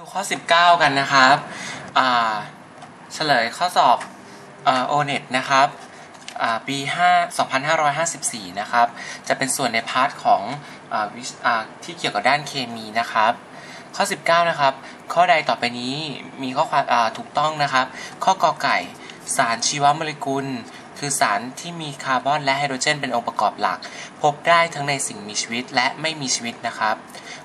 ดูข้อ 19 กันนะครับเฉลยข้อสอบโอเน็ตนะครับปี5 2554 นะครับ จะเป็นส่วนใน part ของอที่เกี่ยวกับด้านเคมีนะครับ ข้อ 19 นะครับ ข้อใดต่อไปนี้มีข้อความถูกต้องนะครับ ข้อกอไก่สารชีวโมเลกุล คือสารที่มีคาร์บอนและไฮโดรเจนเป็นองค์ประกอบหลัก พบได้ทั้งในสิ่งมีชีวิตและไม่มีชีวิตนะครับ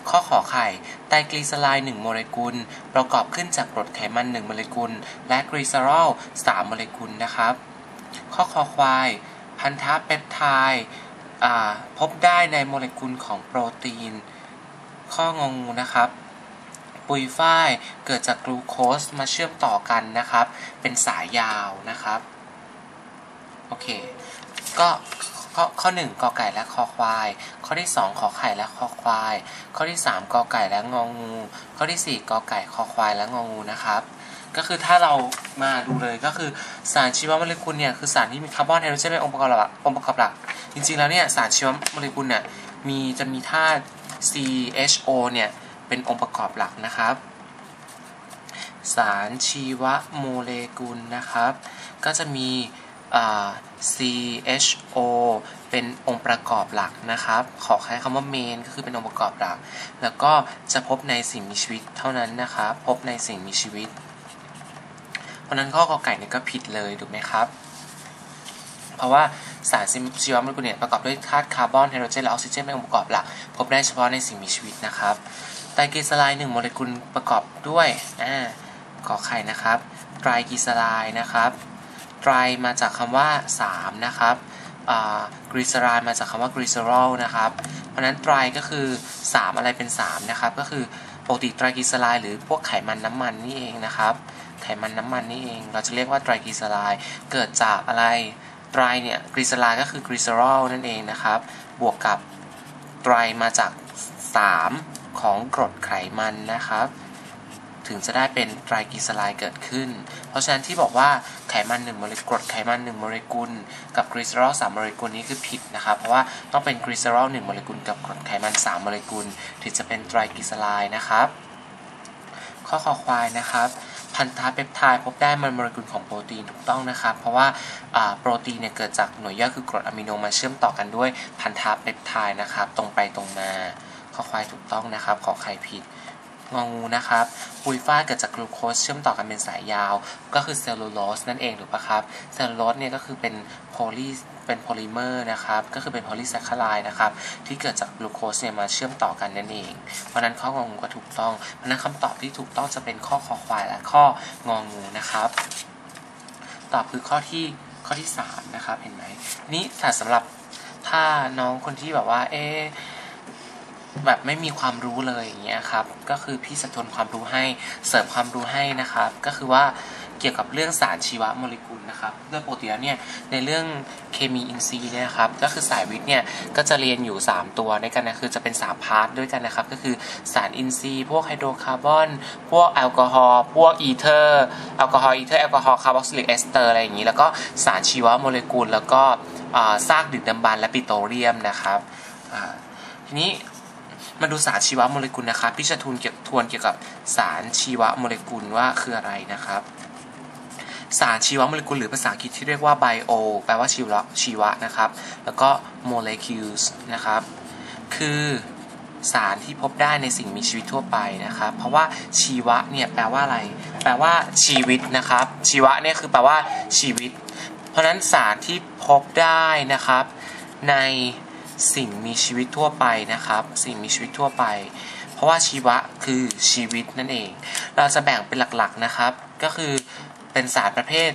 ข้อขอไข่ไตรกลีเซอไรด์1โมเลกุล ประกอบขึ้นจากกรดไขมัน 1 โมเลกุล และกลีเซอรอล3โมเลกุลนะครับ ข้อคอควาย พันธะเปปไทด์พบได้ในโมเลกุลของโปรตีน ข้ององูนะครับ ปุยฝ้ายเกิดจากกลูโคสมาเชื่อมต่อกันนะครับ เป็นสายยาวนะครับ โอเค ก็ ข้อข้อหนึ่งกอไก่และคอควาย ข้อที่สองขอไข่และคอควาย ข้อที่สามกอไก่และงองู ข้อที่สี่กอไก่คอควายและงองูนะครับก็คือถ้าเรามาดูเลยก็คือสารชีวโมเลกุลเนี่ยคือสารที่มีคาร์บอนไฮโดรเจนเป็นองค์ประกอบหลักองค์ประกอบหลัก จริงๆแล้วเนี่ยสารชีวโมเลกุลเนี่ยมีจะมีธาตุ CHO เนี่ยเป็นองค์ประกอบหลักนะครับ สารชีวโมเลกุลนะครับ ก็จะมี CHO เป็นองค์ประกอบหลักนะครับ ขอใช้คำว่า main ก็คือเป็นองค์ประกอบหลัก แล้วก็จะพบในสิ่งมีชีวิตเท่านั้นนะครับ พบในสิ่งมีชีวิต เพราะฉะนั้นข้อกอไก่เนี่ยก็ผิดเลยถูกไหมครับ เพราะว่าสารชีวโมเลกุลเนี่ยประกอบด้วยธาตุคาร์บอนไฮโดรเจนและออกซิเจนเป็นองค์ประกอบหลัก พบได้เฉพาะในสิ่งมีชีวิตนะครับ ไตรกลีเซอไรด์หนึ่งโมเลกุลประกอบด้วยอ่าขอไข่นะครับ ไตรกลีเซอไรด์นะครับ ไตรมาจากคำว่า 3 นะครับกลีเซอไรด์มาจากคำว่ากลีเซอรอลนะครับ เพราะฉะนั้นไตรก็คือ 3 อะไรเป็น 3 นะครับ ก็คือปกติไตรกลีเซอไรด์หรือพวกไขมันน้ำมันนี่เองนะครับ ไขมันน้ำมันนี่เอง เราจะเรียกว่าไตรกลีเซอไรด์เกิดจากอะไรไตรเนี่ยกลีเซอไรด์ก็คือกลีเซอรอลนั่นเองนะครับ บวกกับไตรมาจาก 3 ของกรดไขมันนะครับ ถึงจะได้เป็นไตรกลีเซอไรด์เกิดขึ้น เพราะฉะนั้นที่บอกว่าไขมัน1โมเลกุลกรดไขมัน1โมเลกุล กับกลีเซอรอล3โมเลกุลนี้คือผิดนะครับ เพราะว่าต้องเป็นกลีเซอรอล1โมเลกุลกับกรดไขมัน3โมเลกุล ถึงจะเป็นไตรกลีเซอไรด์นะครับ ข้อคอควายนะครับพันธะเปปไทด์พบได้ในโมเลกุลของโปรตีนถูกต้องนะครับ เพราะว่าโปรตีนเนี่ยเกิดจากหน่วยย่อยคือกรดอะมิโนมาเชื่อมต่อกันด้วยพันธะเปปไทด์นะครับ ตรงไปตรงมาข้อควายถูกต้องนะครับ ขอไข่ผิด งองูนะครับปุยฝ้ายเกิดจากกลูโคสเชื่อมต่อกันเป็นสายยาว ก็คือเซลลูโลสนั่นเองถูกปะครับ เซลลูโลสเนี่ยก็คือเป็นโพลีเป็นโพลิเมอร์นะครับ ก็คือเป็นโพลีแซคคาไรด์นะครับ ที่เกิดจากกลูโคสเนี่ยมาเชื่อมต่อกันนั่นเอง เพราะนั้นข้ององูก็ถูกต้อง เพราะนั้นคำตอบที่ถูกต้องจะเป็นข้อคอควายและข้ององูนะครับ ตอบคือข้อที่ข้อที่3นะครับ เห็นไหม นี่แต่สำหรับถ้าน้องคนที่แบบว่า เอ๊ แบบไม่มีความรู้เลยอย่างเงี้ยครับ ก็คือพี่จะทวนความรู้ให้เสริมความรู้ให้นะครับ ก็คือว่าเกี่ยวกับเรื่องสารชีวโมเลกุลนะครับโดยปกติแล้วเนี่ยในเรื่องเคมีอินทรีย์เนี่ยครับก็คือสายวิทย์เนี่ยก็จะเรียนอยู่ 3 ตัวด้วยกันนะคือจะเป็น 3 part ด้วยกันนะครับ ก็คือสารอินทรีย์ พวกไฮโดรคาร์บอน พวกแอลกอฮอล์พวกอีเทอร์แอลกอฮอล์อีเทอร์แอลกอฮอล์คาร์บอกซิลิกเอสเตอร์อะไรอย่างนี้ แล้วก็สารชีวโมเลกุล แล้วก็ซากดึกดำบรรพ์และปิโตรเลียมนะครับทีนี้ มาดูสารชีวโมเลกุลนะครับ พี่จะทวนเกี่ยวทวนเกี่ยวกับสารชีวโมเลกุลว่าคืออะไรนะครับ สารชีวโมเลกุลหรือภาษาอังกฤษที่เรียกว่า bio แปลว่าชีวะชีวะนะครับ แล้วก็ molecules นะครับ คือสารที่พบได้ในสิ่งมีชีวิตทั่วไปนะครับ เพราะว่าชีวะเนี่ยแปลว่าอะไร แปลว่าชีวิตนะครับ ชีวะเนี่ยคือแปลว่าชีวิต เพราะฉะนั้นสารที่พบได้นะครับใน สิ่งมีชีวิตทั่วไปนะครับ สิ่งมีชีวิตทั่วไป เพราะว่าชีวะคือชีวิตนั่นเอง เราจะแบ่งเป็นหลักๆนะครับ ก็คือเป็นสารประเภท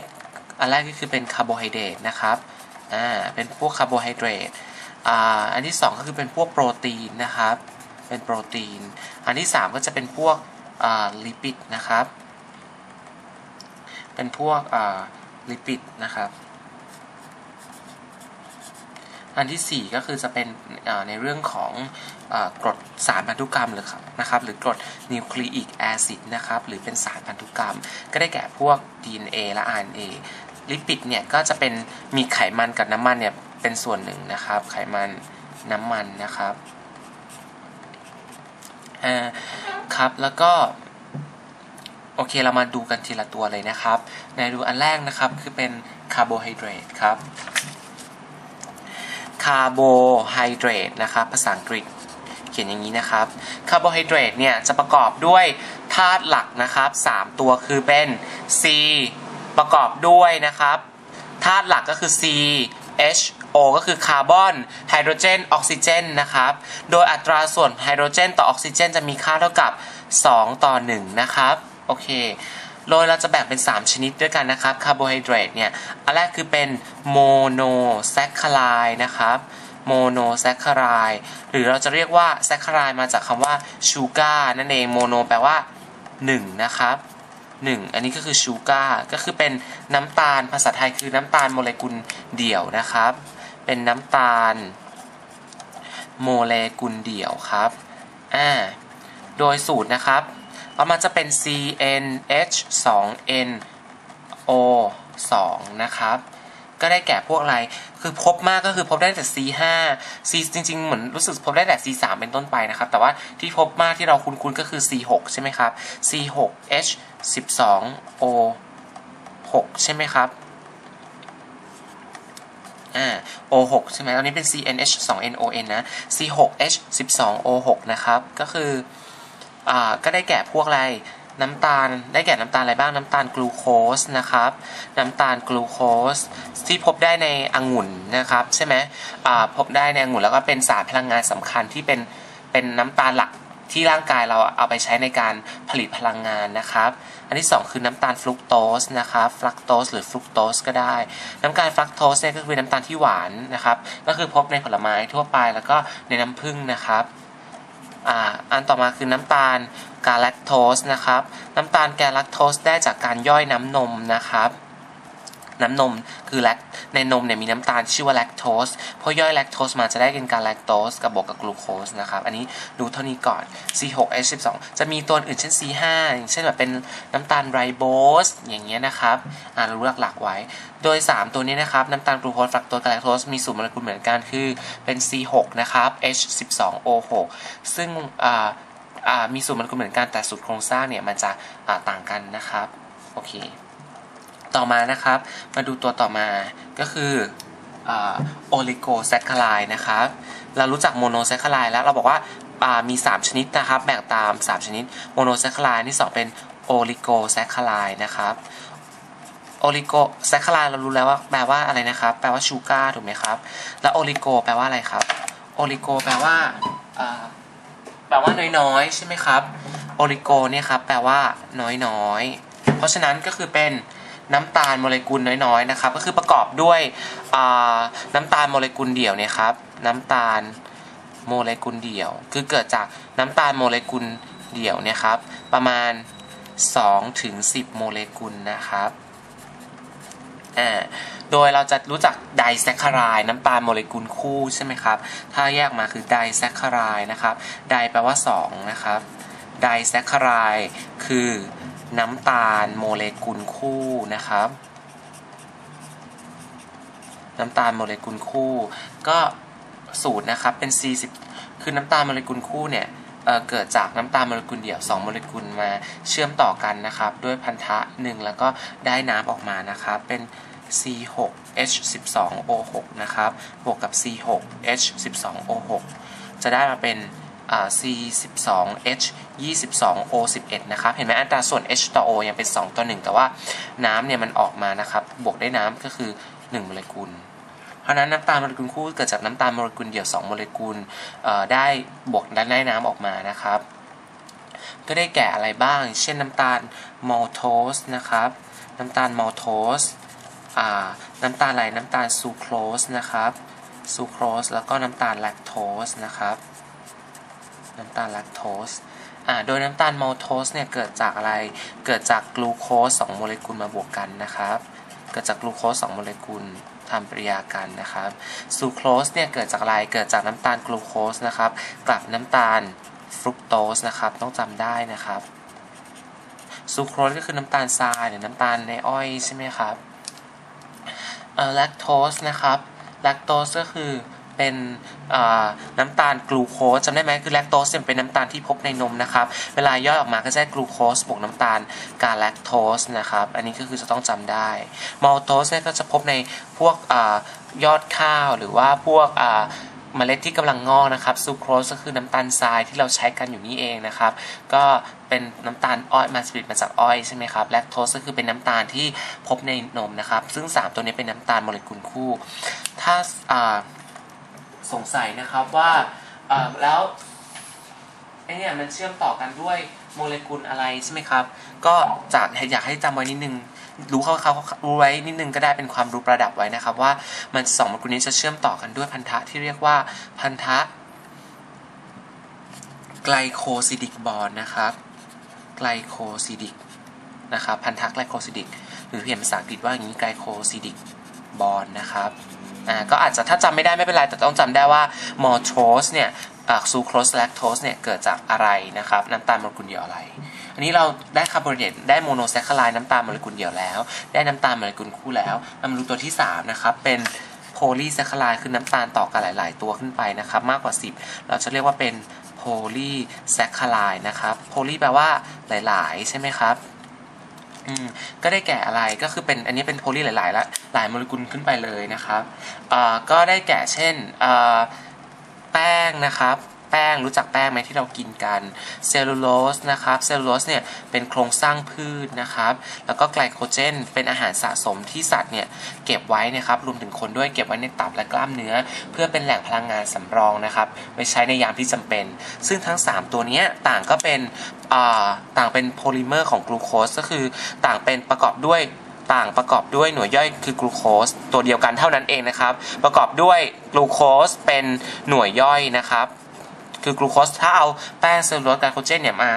อันแรกก็คือเป็นคาร์โบไฮเดรตนะครับอ่าเป็นพวกคาร์โบไฮเดรตอ่าอันที่ 2 ก็คือเป็นพวกโปรตีนนะครับ เป็นโปรตีน อันที่ 3 ก็จะเป็นพวกอ่าลิปิดนะครับ เป็นพวกอ่าลิปิดนะครับ อันที่ 4 ก็คือจะเป็นในเรื่องของกรดสารพันธุกรรมหรือนะครับ หรือกรด nucleic acid นะครับ หรือเป็นสารพันธุกรรม ก็ได้แก่พวก DNA และ RNA ลิปิดเนี่ยก็จะเป็นมีไขมันกับน้ำมันเนี่ยเป็นส่วนหนึ่งนะครับ ไขมันน้ำมันนะครับครับแล้วก็โอเค เรามาดูกันทีละตัวเลยนะครับ ในดูอันแรกนะครับ คือเป็นคาร์โบไฮเดรตครับ คาร์โบไฮเดรตนะครับ ภาษาอังกฤษเขียนอย่างนี้นะครับคาร์โบไฮเดรตเนี่ยจะประกอบด้วยธาตุหลักนะครับ 3 ตัวคือเป็น C ประกอบด้วยนะครับธาตุหลักก็คือ C H O ก็คือคาร์บอนไฮโดรเจนออกซิเจนนะครับ โดยอัตราส่วนไฮโดรเจนต่อออกซิเจนจะมีค่าเท่ากับ 2 ต่อ 1 นะครับ โอเค โดยเราจะแบ่งเป็น 3 ชนิดด้วยกันนะครับคาร์โบไฮเดรตเนี่ยอันแรกคือเป็นโมโนแซคคาไรด์นะครับโมโนแซคคาไรด์หรือเราจะเรียกว่าแซคคาไรด์มาจากคำว่า sugar นั่นเองโมโนแปลว่า1นะครับ1 อันนี้ก็คือ sugar ก็คือเป็นน้ำตาลภาษาไทยคือน้ำตาลโมเลกุลเดี่ยวนะครับ เป็นน้ำตาลโมเลกุลเดี่ยวครับอ่าโดยสูตรนะครับ เอามาจะเป็น CnH2nOn 2นะครับ ก็ได้แก่พวกอะไร คือพบมากก็คือพบได้แต่ C5 C จริง ๆ เหมือนรู้สึกพบได้แต่ C3 เป็นต้นไปนะครับ แต่ว่าที่พบมากที่เราคุ้นๆ ก็คือ C6 ใช่ไหมครับ C6H 12 O 6ใช่ไหมครับอ่า O6 ใช่ไหมตอนนี้เป็น CnH 2 NON นะ C6H 12 O6 นะครับ ก็คือ ก็ได้แก่พวกอะไรน้ำตาลได้แก่น้ำตาลอะไรบ้างน้ำตาลกลูโคสนะครับ น้ำตาลกลูโคสที่พบได้ในองุ่นนะครับใช่ไหมพบได้ในองุ่นแล้วก็เป็นสารพลังงานสำคัญที่เป็นเป็นน้ำตาลหลักที่ร่างกายเราเอาไปใช้ในการผลิตพลังงานนะครับ อันที่ 2 คือน้ำตาลฟรุกโตสนะครับฟลักโตสหรือฟรุกโตสก็ได้ น้ำตาลฟลักโตสเนี่ยก็คือน้ำตาลที่หวานนะครับ ก็คือพบในผลไม้ทั่วไปแล้วก็ในน้ำผึ้งนะครับ อ่าอันต่อมาคือน้ำตาลกาแลคโตสนะครับ น้ำตาลแกลแลคโตสได้จากการย่อยน้ำนมนะครับ น้ำนมคือแลคในนมเนี่ยมีน้ำตาลชื่อว่าแลคโตสพอย่อยแลคโตสมาจะได้เป็นการแลคโตสกับบวกกับกลูโคสนะครับ อันนี้ดูเท่านี้ก่อน C6H12 จะมีตัวอื่นเช่น C5 อย่างเช่นแบบเป็นน้ำตาลไรโบสอย่างเงี้ยนะครับอ่าเรารู้หลักๆไว้ โดย 3 ตัวนี้นะครับน้ำตาลกลูโคสฟรักโตสกับแลคโตสมีสูตรโมเลกุลเหมือนกันคือเป็น C6 นะครับ H12O6 ซึ่งอ่ามีสูตรโมเลกุลเหมือนกันแต่สูตรโครงสร้างเนี่ยมันจะต่างกันนะครับโอเค ต่อมานะครับ มาดูตัวต่อมาก็คือโอลิโกแซคคาไรด์นะครับ เรารู้จักโมโนแซคคาไรด์แล้วเราบอกว่ามี 3 ชนิดนะครับ แบ่งตาม 3 ชนิดโมโนแซคคาไรด์ที่ 2 เป็นโอลิโกแซคคาไรด์นะครับโอลิโกแซคคาไรด์เรารู้แล้วว่าแปลว่าอะไรนะครับ แปลว่า sugar ถูกไหมครับ แล้วโอลิโกแปลว่าอะไรครับโอลิโกแปลว่าแปลว่าน้อยๆ ใช่ไหมครับโอลิโกเนี่ยครับแปลว่าน้อยๆ เพราะฉะนั้นก็คือเป็น น้ำตาลโมเลกุลน้อยๆนะครับ ก็คือประกอบด้วยน้ำตาลโมเลกุลเดี่ยวเนี่ยครับ น้ำตาลโมเลกุลเดี่ยว คือเกิดจากน้ำตาลโมเลกุลเดี่ยวเนี่ยครับ ประมาณ2ถึง10 โมเลกุลนะครับอ่าโดยเราจะรู้จักไดแซคคารายน้ำตาลโมเลกุลคู่ใช่ไหมครับ ถ้าแยกมาคือไดแซคคารายนะครับ ไดแปลว่า2นะครับ ไดแซคคารายคือ น้ำตาลโมเลกุลคู่นะครับ น้ำตาลโมเลกุลคู่ ก็สูตรนะครับเป็น C10 คือน้ำตาลโมเลกุลคู่เนี่ยเเกิดจากน้ำตาลโมเลกุลเดี่ยว 2 โมเลกุลมาเชื่อมต่อกันนะครับ ด้วยพันธะหนึ่งแล้วก็ได้น้ำออกมานะครับ เป็น C6H12O6 นะครับ บวกกับ C6H12O6 จะได้มาเป็น C12H 22O11 นะครับ เห็นไหมอัตราส่วน H ต่อ O ยังเป็น 2 ต่อ 1 แต่ว่าน้ำเนี่ยมันออกมานะครับ บวกได้น้ำก็คือ 1 โมเลกุล เพราะนั้นน้ำตาลโมเลกุลคู่เกิดจากน้ำตาลโมเลกุลเดี่ยว 2 โมเลกุลได้บวกได้น้ำออกมานะครับ ก็ได้แก่อะไรบ้าง เช่นน้ำตาลมัลโทสนะครับ น้ำตาลมัลโทสน้ำตาลอะไร น้ำตาลซูโครสนะครับ ซูโครสแล้วก็น้ำตาลแลคโตสนะครับ น้ำตาลแลคโตสอ่าโดยน้ำตาลมัลโทสเนี่ยเกิดจากอะไร เกิดจากกลูโคส2โมเลกุลมาบวกกันนะครับ เกิดจากกลูโคส2โมเลกุลทำปฏิกิริยากันนะครับซูโครสเนี่ยเกิดจากอะไร เกิดจากน้ำตาลกลูโคสนะครับกับน้ำตาลฟรุกโตสนะครับ ต้องจำได้นะครับซูโครสก็คือน้ำตาลทรายหรือน้ำตาลในอ้อยใช่ไหมครับเอ่อแลคโตสนะครับแลคโตสก็คือ เป็นน้ำตาลกลูโคสจำได้ไหมคือแลคโตสเป็นน้ำตาลที่พบในนมนะครับ เวลาย่อยออกมาก็จะได้กลูโคสบวกน้ำตาลกาแลคโตสนะครับ อันนี้ก็คือจะต้องจำได้มัลโตสก็จะพบในพวกอยอดข้าวหรือว่าพวกเมล็ดที่กำลังงอกนะครับซูโครสก็คือน้ำตาลทรายที่เราใช้กันอยู่นี่เองนะครับ ก็เป็นน้ำตาลอ้อยมาสปิดมาจากอ้อยใช่ไหมครับแลคโตสก็คือเป็นน้ำตาลที่พบในนมนะครับ ซึ่ง 3 ตัวนี้เป็นน้ำตาลโมเลกุลคู่ ถ้า สงสัยนะครับว่าแล้วไอเนี่ยมันเชื่อมต่อกันด้วยโมเลกุลอะไรใช่ไหมครับ ก็จากอยากให้จำไว้นิดนึง รู้เขาเขารู้ไว้นิดนึงก็ได้เป็นความรู้ประดับไว้นะครับ ว่ามันสองโมเลกุลนี้จะเชื่อมต่อกันด้วยพันธะที่เรียกว่าพันธะไกลโคซิดิกบอลนะครับ ไกลโคซิดิกนะครับ พันธะไกลโคซิดิก หรือเพียนภาษาอังกฤษว่าอย่างนี้ไกลโคsidic bond นะครับ อ่าก็อาจจะถ้าจำไม่ได้ไม่เป็นไร แต่ต้องจำได้ว่ามัลโทสเนี่ยซูโครสแลคโตสเนี่ยเกิดจากอะไรนะครับน้ำตาลโมเลกุลเดี่ยวอะไร อันนี้เราได้คาร์โบไฮเดรตได้โมโนแซคคาไรด์น้ำตาลโมเลกุลเดี่ยวแล้ว ได้น้ำตาลโมเลกุลคู่แล้วมาดูตัวที่3นะครับเป็นโพลีแซคคาไรด์คือน้ำตาลต่อกันหลาย ๆ ตัวขึ้นไปนะครับมากกว่า 10 เราจะเรียกว่าเป็นโพลีแซคคาไรด์นะครับโพลีแปลว่าหลาย ๆ ใช่ไหมครับ อืมก็ได้แก่อะไรก็คือเป็นอันนี้เป็นโพลีหลายๆละหลายโมเลกุลขึ้นไปเลยนะครับอ่าก็ได้แก่เช่นอ่าแป้งนะครับ แป้งรู้จักแป้งไหมที่เรากินกันเซลลูโลสนะครับเซลลูโลสเนี่ยเป็นโครงสร้างพืชนะครับแล้วก็ไกลโคเจน เป็นอาหารสะสมที่สัตว์เนี่ยเก็บไว้นะครับรวมถึงคนด้วยเก็บไว้ในตับและกล้ามเนื้อ เพื่อเป็นแหล่งพลังงานสำรองนะครับไว้ใช้ในยามที่จำเป็น ซึ่งทั้ง 3 ตัวนี้ต่างก็เป็นต่างเป็นโพลิเมอร์ของกลูโคสก็คือต่างเป็นประกอบด้วยต่างประกอบด้วยหน่วยย่อยคือกลูโคสตัวเดียวกันเท่านั้นเองนะครับ ประกอบด้วยกลูโคสเป็นหน่วยย่อยนะครับ คือกลูโคสถ้าเอาแป้งเซลลูโลสไกลโคเจนเนี่ยมา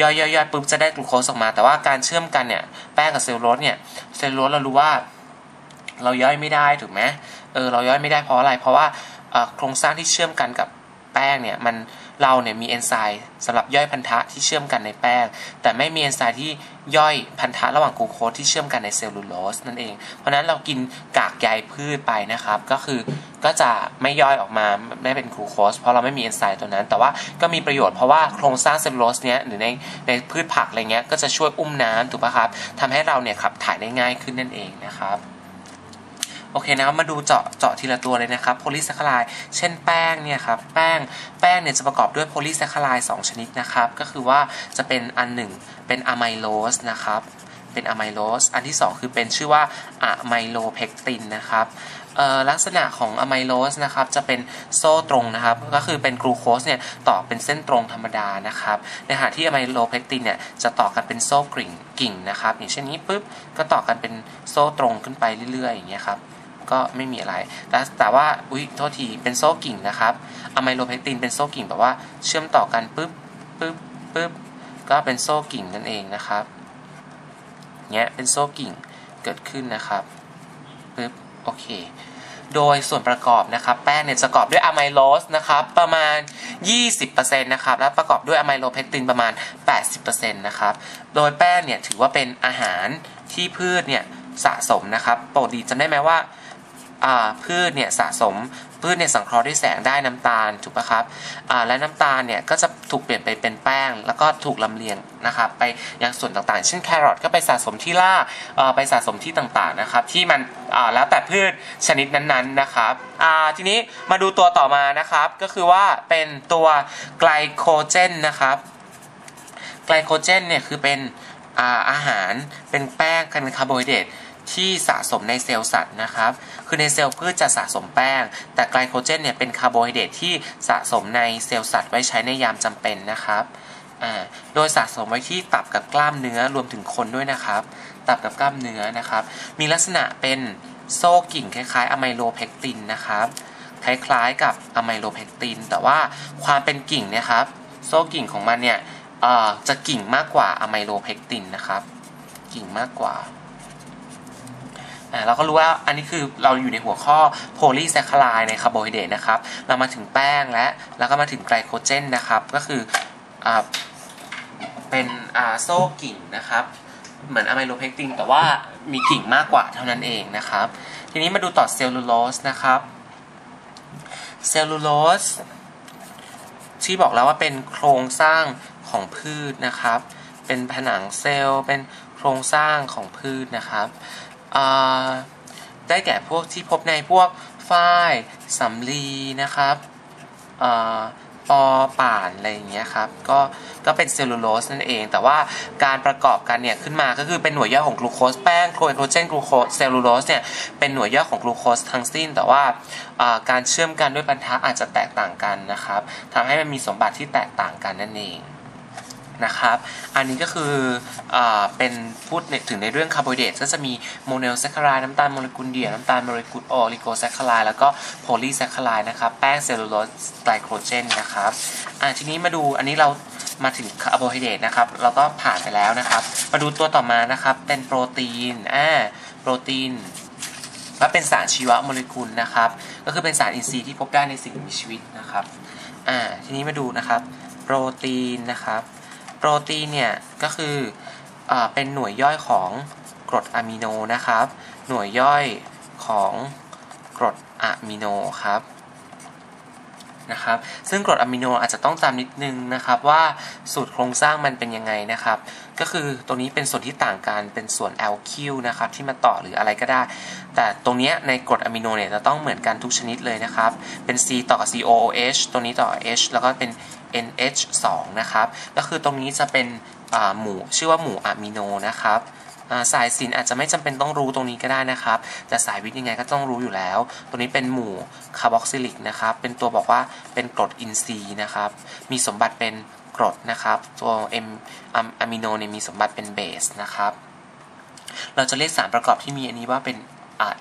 ย่อยๆๆปุ๊บจะได้กลูโคสออกมา แต่ว่าการเชื่อมกันเนี่ยแป้งกับเซลลูโลสเนี่ยเซลลูโลสเรารู้ว่า เราย่อยไม่ได้ถูกไหมเออเราย่อยไม่ได้เพราะอะไร เพราะว่าโครงสร้างที่เชื่อมกันกับแป้งเนี่ยมันเราเนี่ยมีเอนไซม์สำหรับย่อยพันธะที่เชื่อมกันในแป้ง แต่ไม่มีเอนไซม์ที่ ย่อยพันธะระหว่างกลูโคสที่เชื่อมกันในเซลลูโลสนั่นเอง เพราะนั้นเรากินกากใยพืชไปนะครับ ก็คือก็จะไม่ย่อยออกมาไม่เป็นกลูโคสเพราะเราไม่มีเอนไซม์ตัวนั้น แต่ว่าก็มีประโยชน์เพราะว่าโครงสร้างเซลลูโลสเนี้ยหรือในในพืชผักอะไรเงี้ยก็จะช่วยอุ้มน้ำถูกปะครับทำให้เราเนี่ยขับถ่ายได้ง่ายขึ้นนั่นเองนะครับ โอเคนะครับมาดูเจาะเจาะทีละตัวเลยนะครับโพลีแซคคาไรด์เช่นแป้งเนี่ยครับแป้งแป้งเนี่ยจะประกอบด้วยโพลีแซคคาไรด์2ชนิดนะครับก็คือว่าจะเป็นอันหนึ่งเป็นอะไมโลสนะครับเป็นอะไมโลสอันที่ 2 คือเป็นชื่อว่าอะไมโลเพกตินนะครับลักษณะของอะไมโลสนะครับจะเป็นโซ่ตรงนะครับ ก็คือเป็นกลูโคสเนี่ยต่อเป็นเส้นตรงธรรมดานะครับ ในขณะที่อะไมโลเพกตินเนี่ยจะต่อกันเป็นโซ่กิ่งกิ่งนะครับ อย่างเช่นนี้ปุ๊บก็ต่อกันเป็นโซ่ตรงขึ้นไปเรื่อยๆอย่างเงี้ยครับ ก็ไม่มีอะไร แต่แต่ว่าอุ้ยโทษทีเป็นโซ่กิ่งนะครับอะไมโลเพกตินเป็นโซ่กิ่งแบบว่าเชื่อมต่อกันปุ๊บปุ๊บปุ๊บก็เป็นโซ่กิ่งนั่นเองนะครับเนี้ยเป็นโซ่กิ่งเกิดขึ้นนะครับปุ๊บโอเคโดยส่วนประกอบนะครับแป้งเนี่ยประกอบด้วยอะไมโลสนะครับประมาณ 20%นะครับแล้วประกอบด้วยอะไมโลเพกตินประมาณ 80%นะครับโดยแป้งเนี่ยถือว่าเป็นอาหารที่พืชเนี่ยสะสมนะครับปกติจำได้ไหมว่า พืชเนี่ยสะสมพืชเนี่ยสังเคราะห์ด้วยแสงได้น้ำตาลถูกปะครับและน้ำตาลเนี่ยก็จะถูกเปลี่ยนไปเป็นแป้ง แล้วก็ถูกลำเลียงนะครับไปยังส่วนต่างๆ เช่นแครอทก็ไปสะสมที่รากไปสะสมที่ต่างๆนะครับที่มันแล้วแต่พืชชนิดนั้นๆนะครับทีนี้มาดูตัวต่อมานะครับก็คือว่าเป็นตัวไกลโคเจนนะครับไกลโคเจนเนี่ยคือเป็นอาหารเป็นแป้งเป็นคาร์โบไฮเดรต ที่สะสมในเซลล์สัตว์นะครับ คือในเซลล์พืชจะสะสมแป้ง แต่ไกลโคเจนเนี่ยเป็นคาร์โบไฮเดรตที่สะสมในเซลล์สัตว์ไว้ใช้ในยามจำเป็นนะครับโดยสะสมไว้ที่ตับกับกล้ามเนื้อรวมถึงคนด้วยนะครับ ตับกับกล้ามเนื้อนะครับ มีลักษณะเป็นโซ่กิ่งคล้ายๆอะไมโลเพกตินนะครับ คล้ายๆกับอะไมโลเพกติน แต่ว่าความเป็นกิ่งเนี่ยครับ โซ่กิ่งของมันเนี่ยจะกิ่งมากกว่าอะไมโลเพกตินนะครับ กิ่งมากกว่า เราก็รู้ว่าอันนี้คือเราอยู่ในหัวข้อโพลีแซคคาไรด์ในคาร์โบไฮเดรตนะครับ เรามาถึงแป้งและแล้วก็มาถึงไกลโคเจนนะครับ ก็คือเป็นโซ่กิ่งนะครับเหมือนอะไมโลเพกตินแต่ว่ามีกิ่งมากกว่าเท่านั้นเองนะครับ ทีนี้มาดูต่อเซลลูโลสนะครับเซลลูโลสที่บอกแล้วว่าเป็นโครงสร้างของพืชนะครับ เป็นผนังเซลล์ เป็นโครงสร้างของพืชนะครับ ได้แก่พวกที่พบในพวกฝ้ายสำลีนะครับปอป่านอะไรอย่างเงี้ยครับ ก็ก็เป็นเซลลูโลสนั่นเอง แต่ว่าการประกอบกันเนี่ยขึ้นมาก็คือเป็นหน่วยย่อยของกลูโคสแป้งไกลโคเจนกลูโคสเซลลูโลสเนี่ยเป็นหน่วยย่อยของกลูโคสทั้งสิ้น แต่ว่าการเชื่อมกันด้วยพันธะอาจจะแตกต่างกันนะครับทำให้มันมีสมบัติที่แตกต่างกันนั่นเอง นะครับ อันนี้ก็คือเป็นพูดถึงในเรื่องคาร์โบไฮเดรตก็จะมีโมโนแซคคาไรด์น้ำตาลโมเลกุลเดี่ยวน้ำตาลโมเลกุลโอลิโกแซคคาไรด์แล้วก็โพลีแซคคาไรด์นะครับ แป้งเซลลูโลสไกลโคเจนนะครับอ่าทีนี้มาดูอันนี้เรามาถึงคาร์โบไฮเดรตนะครับ เราก็ผ่านไปแล้วนะครับ มาดูตัวต่อมานะครับ เป็นโปรตีนอ่าโปรตีนก็เป็นสารชีวโมเลกุลนะครับ ก็คือเป็นสารอินทรีย์ที่พบได้ในสิ่งมีชีวิตนะครับอ่าทีนี้มาดูนะครับ โปรตีนนะครับ รตีนเนี่ยก็คืออเป็นหน่วยย่อยของกรดอะมิโนนะครับ หน่วยย่อยของกรดอะมิโนครับ นะครับ ซึ่งกรดอะมิโนอาจจะต้องจำนิดนึงนะครับว่าสูตรโครงสร้างมันเป็นยังไงนะครับ ก็คือตรงนี้เป็นส่วนที่ต่างกันเป็นส่วน LQ นะครับที่มาต่อหรืออะไรก็ได้ แต่ตรงนี้ในกรดอะมิโนเนี่ยจะต้องเหมือนกันทุกชนิดเลยนะครับ เป็น C ต่อกับ COOH ตัวนี้ต่อ H แล้วก็เป็น NH2 นะครับ ก็คือตรงนี้จะเป็นหมู่ชื่อว่าหมู่อะมิโนนะครับ สายศิลป์อาจจะไม่จำเป็นต้องรู้ตรงนี้ก็ได้นะครับ แต่สายวิทย์ยังไงก็ต้องรู้อยู่แล้ว ตัวนี้เป็นหมู่คาร์บอกซิลิกนะครับ เป็นตัวบอกว่าเป็นกรดอินทรีย์นะครับ มีสมบัติเป็นกรดนะครับ ตัวเอ็มอะมิโนเนี่ยมีสมบัติเป็นเบสนะครับ เราจะเรียกสารประกอบที่มีอันนี้ว่าเป็น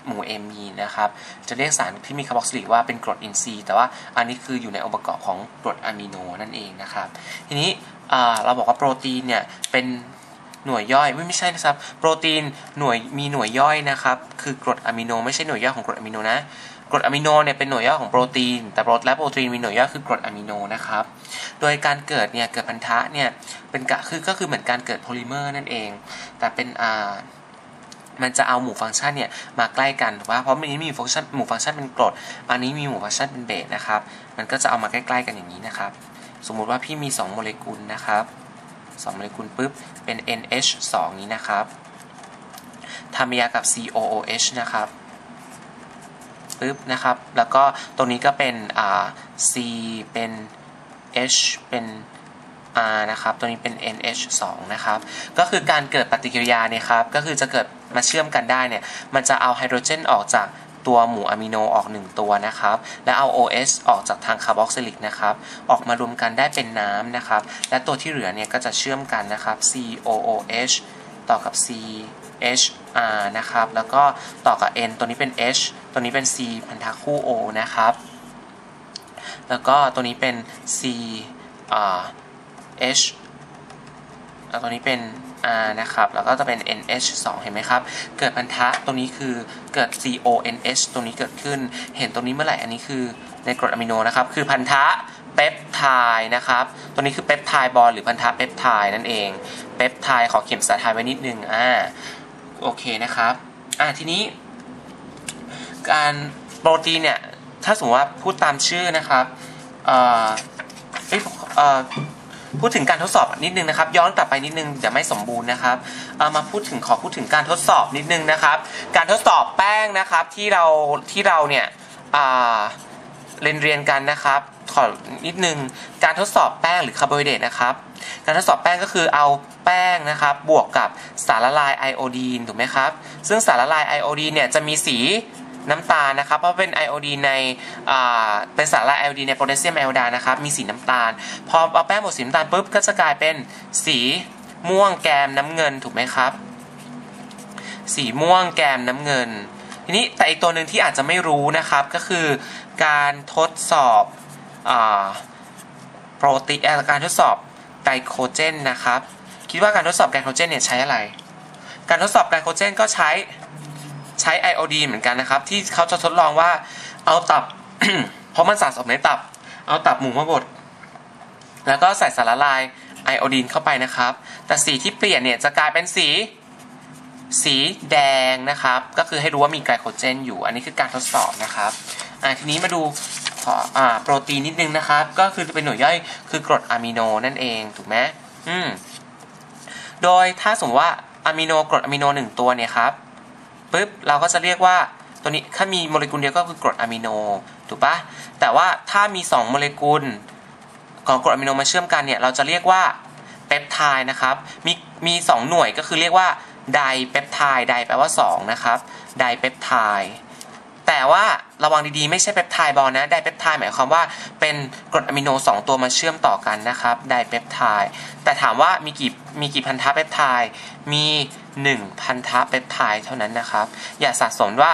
หมู่เอมีนนะครับ จะเรียกสารที่มีคาร์บอกซิลิกว่าเป็นกรดอินทรีย์ แต่ว่าอันนี้คืออยู่ในองค์ประกอบของกรดอะมิโนนั่นเองนะครับ ทีนี้เราบอกว่าโปรตีนเนี่ยเป็น หน่วยย่อยไม่ไม่ใช่นะครับ โปรตีนหน่วยมีหน่วยย่อยนะครับ คือกรดอะมิโนไม่ใช่หน่วยย่อยของกรดอะมิโนนะกรดอะมิโนเนี่ยเป็นหน่วยย่อยของโปรตีน แต่โปรและโปรตีนมีหน่วยย่อยคือกรดอะมิโนนะครับ โดยการเกิดเนี่ยเกิดพันธะเนี่ยเป็นกะคือก็คือเหมือนการเกิดโพลิเมอร์นั่นเอง แต่เป็นอ่ามันจะเอาหมู่ฟังก์ชันเนี่ยมาใกล้กันว่าเพราะมันนี้มีฟังก์ชันหมู่ฟังก์ชันเป็นกรด อันนี้มีหมู่ฟังก์ชันเป็นเบสนะครับ มันก็จะเอามาใกล้ ๆ กันอย่างนี้นะครับ สมมุติว่าพี่มี 2 โมเลกุลนะครับ 2 โมเลกุลปุ๊บ เป็น NH2 นี้นะครับทำยากับ COOH นะครับปุ๊บนะครับ แล้วก็ตรงนี้ก็เป็นอ่า C เป็น H เป็น R นะครับ ตัวนี้เป็น NH2 นะครับ ก็คือการเกิดปฏิกิริยาเนี่ยครับ ก็คือจะเกิดมาเชื่อมกันได้เนี่ย มันจะเอาไฮโดรเจนออกจาก ตัวหมู่อะมิโนออก 1 ตัวนะครับ และเอา OS ออกจากทางคาร์บอกซิลิกนะครับ ออกมารวมกันได้เป็นน้ำนะครับ และตัวที่เหลือเนี่ยก็จะเชื่อมกันนะครับ COOH ต่อกับ CHR นะครับ แล้วก็ต่อกับ N ตัวนี้เป็น H ตัวนี้เป็น C พันธะคู่ O นะครับ แล้วก็ตัวนี้เป็น C H แล้วตัวนี้เป็น R นะครับ แล้วก็จะเป็น NH2 เห็นไหมครับ เกิดพันธะตรงนี้คือเกิด CONH ตรงนี้เกิดขึ้น เห็นตรงนี้เมื่อไหร่ อันนี้คือในกรดอะมิโนนะครับ คือพันธะเปปไทด์นะครับ ตัวนี้คือเปปไทด์บอลหรือพันธะเปปไทด์นั่นเอง เปปไทด์ขอเขียนภาษาไทยไว้นิดนึง อ่า โอเคนะครับ อ่าทีนี้ การโปรตีนเนี่ย ถ้าสมมติว่าพูดตามชื่อนะครับ เอ่อเอ่อ พูดถึงการทดสอบนิดนึงนะครับ ย้อนกลับไปนิดนึงจะไม่สมบูรณ์นะครับเอามาพูดถึงขอพูดถึงการทดสอบนิดนึงนะครับ การทดสอบแป้งนะครับที่เราที่เราเนี่ยเรียนเรียนกันนะครับ ขอนิดนึงการทดสอบแป้งหรือคาร์โบไฮเดรตนะครับการทดสอบแป้งก็คือเอาแป้งนะครับบวกกับสารละลายไอโอดีนถูกไหมครับซึ่งสารละลายไอโอดีนเนี่ยจะมีสี น้ำตาลนะครับ เพราะเป็นไอโอดีในเป็นสารละไอโอดีในโพแทสเซียมไอโอดานะครับ มีสีน้ำตาล พอเอาแป้งบดสีน้ำตาลปุ๊บก็จะกลายเป็นสีม่วงแกมน้ำเงินถูกไหมครับ สีม่วงแกมน้ำเงิน ทีนี้แต่อีกตัวหนึ่งที่อาจจะไม่รู้นะครับก็คือการทดสอบโปรตีนการทดสอบไกลโคเจนนะครับ คิดว่าการทดสอบไกลโคเจนเนี่ยใช้อะไร การทดสอบไกลโคเจนก็ใช้ ใช้ไอโอดีเหมือนกันนะครับ ที่เขาจะทดลองว่าเอาตับ เพราะมันสะสมในตับ เอาตับหมูมาบดแล้วก็ใส่สารละลายไอโอดีนเข้าไปนะครับ แต่สีที่เปลี่ยนเนี่ยจะกลายเป็นสี สีแดงนะครับ ก็คือให้รู้ว่ามีไกลโคเจนอยู่ อันนี้คือการทดสอบนะครับอ่าทีนี้มาดูขออ่าโปรตีนนิดนึงนะครับ ก็คือจะเป็นหน่วยย่อยคือกรดอะมิโนนั่นเองถูกไหมอืมโดยถ้าสมมติว่าอะมิโนกรดอะมิโนหนึ่งตัวเนี่ยครับ ปุ๊บเราก็จะเรียกว่าตัวนี้ถ้ามีโมเลกุลเดียวก็คือกรดอะมิโนถูกปะแต่ว่าถ้ามี 2 โมเลกุลของกรดอะมิโนมาเชื่อมกันเนี่ยเราจะเรียกว่าเปปไทด์นะครับมีมี2หน่วยก็คือเรียกว่าไดเปปไทด์ไดแปลว่า 2 นะครับไดเปปไทด์แต่ว่าระวังดีๆ ไม่ใช่เปปไทด์บอลนะไดเปปไทด์หมายความว่าเป็นกรดอะมิโน 2 ตัวมาเชื่อมต่อกันนะครับไดเปปไทด์แต่ถามว่ามีกี่มีกี่พันธะเปปไทด์มี 1พันธะเปปไทด์เท่านั้นนะครับ อย่าสะสมว่า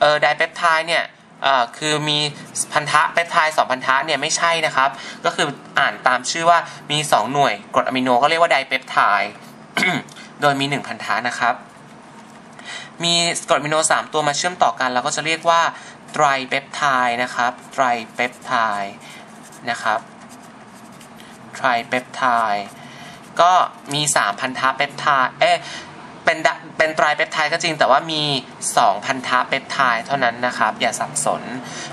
เออไดเปปไทด์เนี่ยเออคือมีพันธะเปปไทด์สองพันธะเนี่ยไม่ใช่นะครับ ก็คืออ่านตามชื่อว่ามี 2 หน่วยกรดอะมิโนก็เรียกว่าไดเปปไทด์โดยมี 1 พันธะนะครับ มีกรดอะมิโน 3 ตัวมาเชื่อมต่อกัน เราก็จะเรียกว่าไตรเปปไทด์นะครับไตรเปปไทด์นะครับไตรเปปไทด์ก็มี 3 พันธะเปปไทด์เอ๊ะ เป็นดะเป็นไตรเปปไทด์ก็จริง แต่ว่ามี 2 พันธะเปปไทด์เท่านั้นนะครับ อย่าสับสน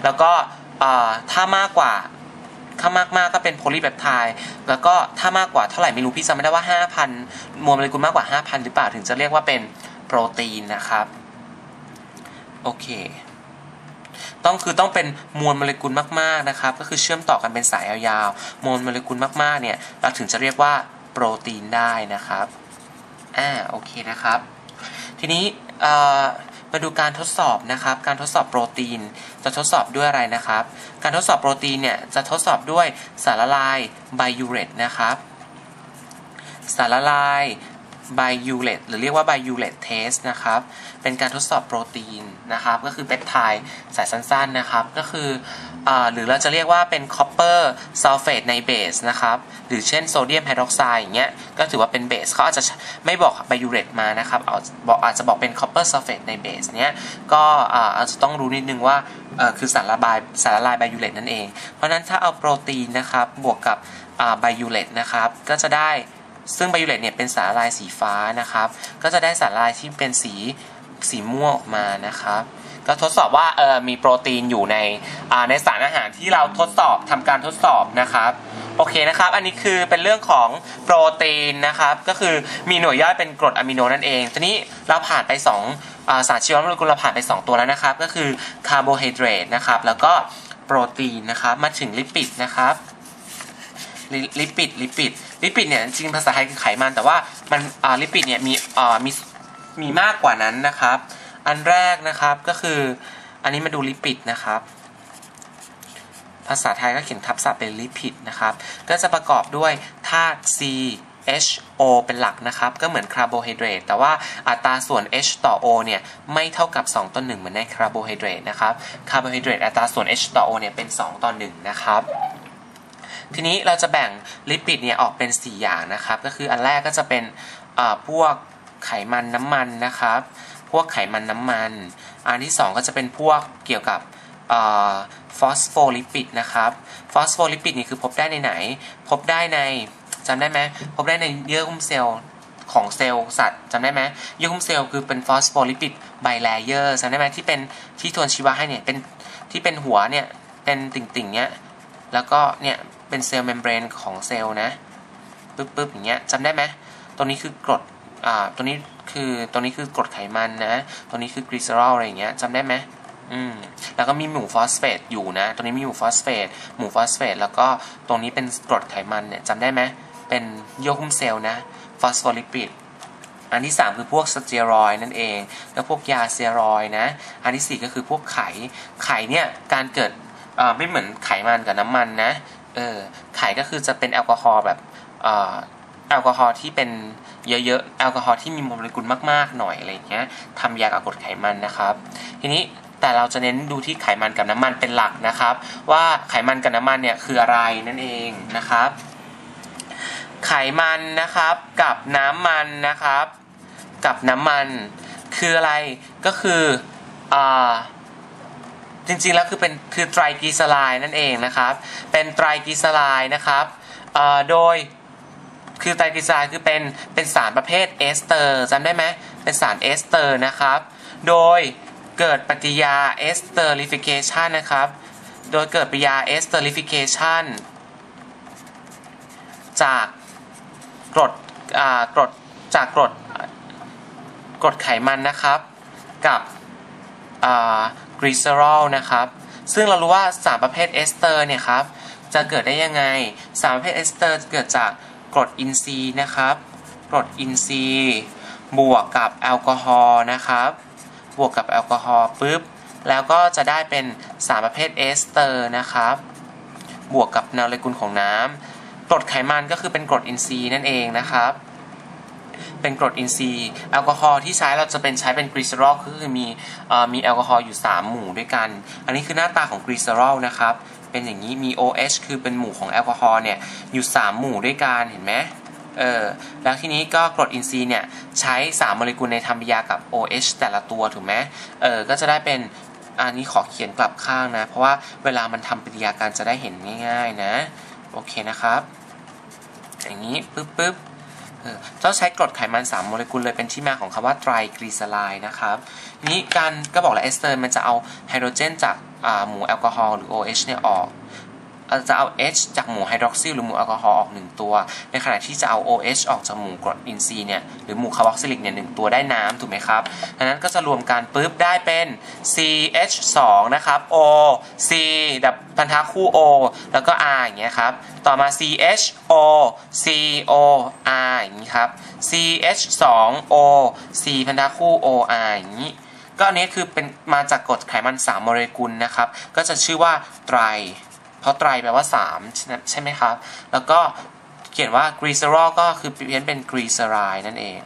แล้วก็เอ่อถ้ามากกว่าถ้ามากมากก็เป็นโพลีเปปไทด์แล้วก็ถ้ามากกว่าเท่าไหร่ไม่รู้พี่จำไม่ได้ว่า 5,000 มวลโมเลกุลมากกว่า 5,000 หรือเปล่าถึงจะเรียกว่าเป็นโปรตีนนะครับ โอเค ต้องคือต้องเป็นมวลโมเลกุลมากๆนะครับ ก็คือเชื่อมต่อกันเป็นสายยาวๆมวลโมเลกุลมากๆเนี่ยเราถึงจะเรียกว่าโปรตีนได้นะครับ อ่าโอเคนะครับ ทีนี้มาดูการทดสอบนะครับ การทดสอบโปรตีนจะทดสอบด้วยอะไรนะครับ การทดสอบโปรตีนเนี่ยจะทดสอบด้วยสารละลายไบยูเรตนะครับ สารละลาย ไบยูเรตหรือเรียกว่าไบยูเรต test นะครับ เป็นการทดสอบโปรตีนนะครับ ก็คือเปปไทด์สายสั้นๆนะครับ ก็คือหรือเราจะเรียกว่าเป็นคอปเปอร์ซัลเฟตในเบสนะครับ หรือเช่นโซเดียมไฮดรอกไซด์อย่างเงี้ย ก็ถือว่าเป็นเบสเขาอาจจะไม่บอกไบยูเรตมานะครับเอาบอกอาจจะบอกเป็นคอปเปอร์ซัลเฟตในเบสเนี้ย ก็อาจจะต้องรู้นิดนึงว่าคือสารละลายสารละลายไบยูเรตนั่นเอง เพราะนั้นถ้าเอาโปรตีนนะครับบวกกับไบยูเรตนะครับก็จะได้ ซึ่งไบยูเรตเนี่ยเป็นสารลายสีฟ้านะครับ ก็จะได้สารลายที่เป็นสีสีม่วงออกมานะครับ ก็ทดสอบว่าเออมีโปรตีนอยู่ในในสารอาหารที่เราทดสอบทำการทดสอบนะครับโอเคนะครับ อันนี้คือเป็นเรื่องของโปรตีนนะครับ ก็คือมีหน่วยย่อยเป็นกรดอะมิโนนั่นเอง ทีนี้เราผ่านไป2อ่าสารชีวโมเลกุลเราผ่านไป 2 ตัวแล้วนะครับ ก็คือคาร์โบไฮเดรตนะครับ แล้วก็โปรตีนนะครับ มาถึงลิปิดนะครับ ลิปิด ลิปิด ลิปิดเนี่ยจริงภาษาไทยคือไขมัน แต่ว่ามันอ่าลิปิดเนี่ยมีอ่ามีมีมากกว่านั้นนะครับ อันแรกนะครับก็คืออันนี้มาดูลิปิดนะครับ ภาษาไทยก็เขียนทับศัพท์เป็นลิปิดนะครับ ก็จะประกอบด้วยธาตุ C HO เป็นหลักนะครับ ก็เหมือนคาร์โบไฮเดรตแต่ว่าอัตราส่วน H ต่อ O เนี่ย ไม่เท่ากับ 2 ต่อ 1 เหมือนในคาร์โบไฮเดรตนะครับคาร์โบไฮเดรตอัตราส่วน H ต่อ O เนี่ยเป็น 2 ต่อ 1 นะครับ ทีนี้เราจะแบ่งลิปิดเนี่ยออกเป็น 4 อย่างนะครับ ก็คืออันแรกก็จะเป็นพวกไขมันน้ำมันนะครับ พวกไขมันน้ำมัน อันที่ 2 ก็จะเป็นพวกเกี่ยวกับฟอสโฟลิปิดนะครับ ฟอสโฟลิปิดนี่คือพบได้ในไหน พบได้ในจำได้ไหมพบได้ในเยื่อหุ้มเซลล์ของเซลล์สัตว์จำได้ไหมเยื่อหุ้มเซลล์คือเป็นฟอสโฟลิปิด bilayer จำได้ไหมที่เป็นที่ทวนชีวะให้เนี่ยเป็นที่เป็นหัวเนี่ยเป็นติ่งๆเนี้ยแล้วก็เนี่ย เป็น cell membrane ของเซลล์นะปึ๊บปึ๊บอย่างเงี้ยจำได้ไหมตัวนี้คือกรดอ่าตัวนี้คือตัวนี้คือกรดไขมันนะตัวนี้คือกลีเซอรอลอะไรอย่างเงี้ยจำได้ไหมอืมแล้วก็มีหมู่ฟอสเฟตอยู่นะ ตัวนี้มีหมู่ฟอสเฟตหมู่ฟอสเฟตแล้วก็ตรงนี้เป็นกรดไขมันเนี่ยจำได้ไหมเป็นเยื่อหุ้มเซลล์นะฟอสโฟลิปิดอันที่ 3 คือพวกสเตียรอยด์นั่นเอง แล้วพวกยาสเตียรอยด์นะ อันที่ 4 ก็คือพวกไข ไขเนี่ยการเกิดไม่เหมือนไขมันกับน้ำมันนะ เออไขก็คือจะเป็นแอลกอฮอล์แบบแอลกอฮอล์ที่เป็นเยอะๆ แอลกอฮอล์ที่มีโมเลกุลมากๆ หน่อยอะไรเงี้ยทำปฏิกิริยากับกรดไขมันนะครับ ทีนี้แต่เราจะเน้นดูที่ไขมันกับน้ำมันเป็นหลักนะครับ ว่าไขมันกับน้ำมันเนี่ยคืออะไรนั่นเองนะครับ ไขมันนะครับกับน้ำมันนะครับ กับน้ำมัน คืออะไรก็คืออ่า จริงๆแล้วคือเป็นคือไตรกลีเซอไรด์นั่นเองนะครับ เป็นไตรกลีเซอไรด์นะครับโดยคือไตรกลีเซอไรด์คือเป็นเป็นสารประเภทเอสเตอร์จำได้ไหมเป็นสารเอสเตอร์นะครับ โดยเกิดปฏิกิริยา esterification นะครับ โดยเกิดปฏิกิริยา esterification จากกรดอ่ากรดจากกรดกรดไขมันนะครับ กับ กลีเซอรอลนะครับ ซึ่งเรารู้ว่าสารประเภทเอสเตอร์เนี่ยครับ จะเกิดได้ยังไง สารประเภทเอสเตอร์เกิดจากกรดอินทรีย์นะครับ กรดอินทรีย์ บวกกับแอลกอฮอล์นะครับ บวกกับแอลกอฮอล์ปุ๊บ แล้วก็จะได้เป็นสารประเภทเอสเตอร์นะครับ บวกกับโมเลกุลของน้ำกรดไขมันก็คือเป็นกรดอินทรีย์นั่นเองนะครับ เป็นกรดอินทรีย์ แอลกอฮอล์ที่ใช้เราจะเป็นใช้เป็นกลีเซอรอลคือมีมีแอลกอฮอล์อยู่ 3 หมู่ด้วยกัน อันนี้คือหน้าตาของกลีเซอรอลนะครับ เป็นอย่างนี้มี OH คือเป็นหมู่ของแอลกอฮอล์เนี่ยอยู่ 3 หมู่ด้วยกันเห็นไหมเออแล้วทีนี้ก็กรดอินทรีย์เนี่ยใช้ 3 โมเลกุลในทำปฏิกิริยากับ OH แต่ละตัวถูกไหมเออก็จะได้เป็นอันนี้ขอเขียนกลับข้างนะ เพราะว่าเวลามันทำปฏิกิริยากันจะได้เห็นง่าย ๆนะ โอเคนะครับ อย่างนี้ปึ๊บปึ๊บ ต้องใช้กรดไขมัน 3 โมเลกุลเลยเป็นที่มาของคำว่าไตรกลีเซอไรด์นะครับนี้การก็บอกแล้วเอสเตอร์มันจะเอาไฮโดรเจนจากหมู่แอลกอฮอล์หรือ OH เนี่ยออก จะเอา H จากหมู่ไฮดรอกซิลหรือหมู่แอลกอฮอล์ออก 1 ตัว ในขณะที่จะเอา OH ออกจากหมู่กรดอินทรีย์เนี่ยหรือหมู่คาร์บอกซิลิกเนี่ย1 ตัวได้น้ำถูกไหมครับดังนั้นก็จะรวมกันปุ๊บได้เป็น CH2 นะครับ O C ดับพันธะคู่ O แล้วก็ R อย่างเงี้ยครับ ต่อมา CHO CO R อย่างนี้ครับ CH2O C พันธะคู่ O R อย่างนี้ ก็อันนี้คือเป็นมาจากกรดไขมัน3โมเลกุลนะครับ ก็จะชื่อว่าไตร เพราะไตรแปลว่า 3 ใช่ไหมครับ แล้วก็เขียนว่ากลีเซอรอลก็คือเพี้ยนเป็นกลีเซอไรด์นั่นเอง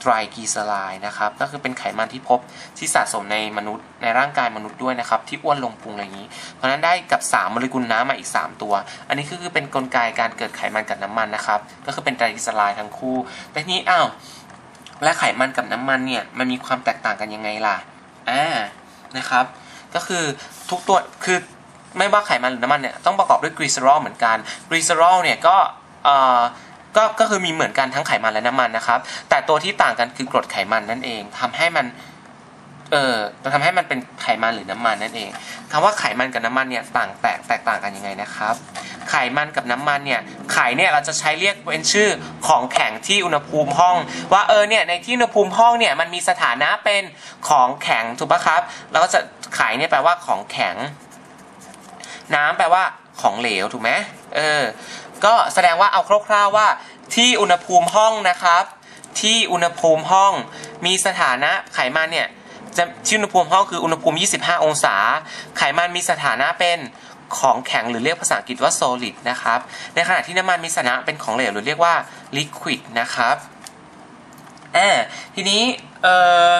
ไตรกลีเซอไรด์นะครับ ก็คือเป็นไขมันที่พบที่สะสมในมนุษย์ในร่างกายมนุษย์ด้วยนะครับ ที่อ้วนลงพุงอะไรอย่างนี้ เพราะนั้นได้กับ 3 โมเลกุลน้ำมาอีก 3 ตัว อันนี้คือเป็นกลไกการเกิดไขมันกับน้ำมันนะครับ ก็คือเป็นไตรกลีเซอไรด์ทั้งคู่ แต่นี้อ้าวและไขมันกับน้ำมันเนี่ยมันมีความแตกต่างกันยังไงล่ะอ่านะครับ ก็คือทุกตัวคือ ไม่ว่าไขมันหรือน้ำมันเนี่ยต้องประกอบด้วยกลีเซอรอลเหมือนกันกลีเซอรอลเนี่ยก็ก็ก็คือมีเหมือนกันทั้งไขมันและน้ำมันนะครับ แต่ตัวที่ต่างกันคือกรดไขมันนั่นเองทำให้มันเออทำให้มันเป็นไขมันหรือน้ำมันนั่นเองคำว่าไขมันกับน้ำมันเนี่ยต่างแตกแตกต่างกันยังไงนะครับ ไขมันกับน้ำมันเนี่ยไขเนี่ยเราจะใช้เรียกเป็นชื่อของแข็งที่อุณหภูมิห้อง ว่าเออเนี่ยในที่อุณหภูมิห้องเนี่ยมันมีสถานะเป็นของแข็งถูกปะครับ แล้วก็จะไขเนี่ยแปลว่าของแข็ง น้ำแปลว่าของเหลวถูกไหมเออ ก็แสดงว่าเอาคร่าวๆว่า ที่อุณหภูมิห้องนะครับ ที่อุณหภูมิห้องมีสถานะไขมันเนี่ยจะที่อุณหภูมิห้องคืออุณหภูมิ 25 องศา ไขมันมีสถานะเป็นของแข็งหรือเรียกภาษาอังกฤษว่า solid นะครับ ในขณะที่น้ำมันมีสถานะเป็นของเหลวหรือเรียกว่า liquid นะครับอ่าทีนี้เอ่อ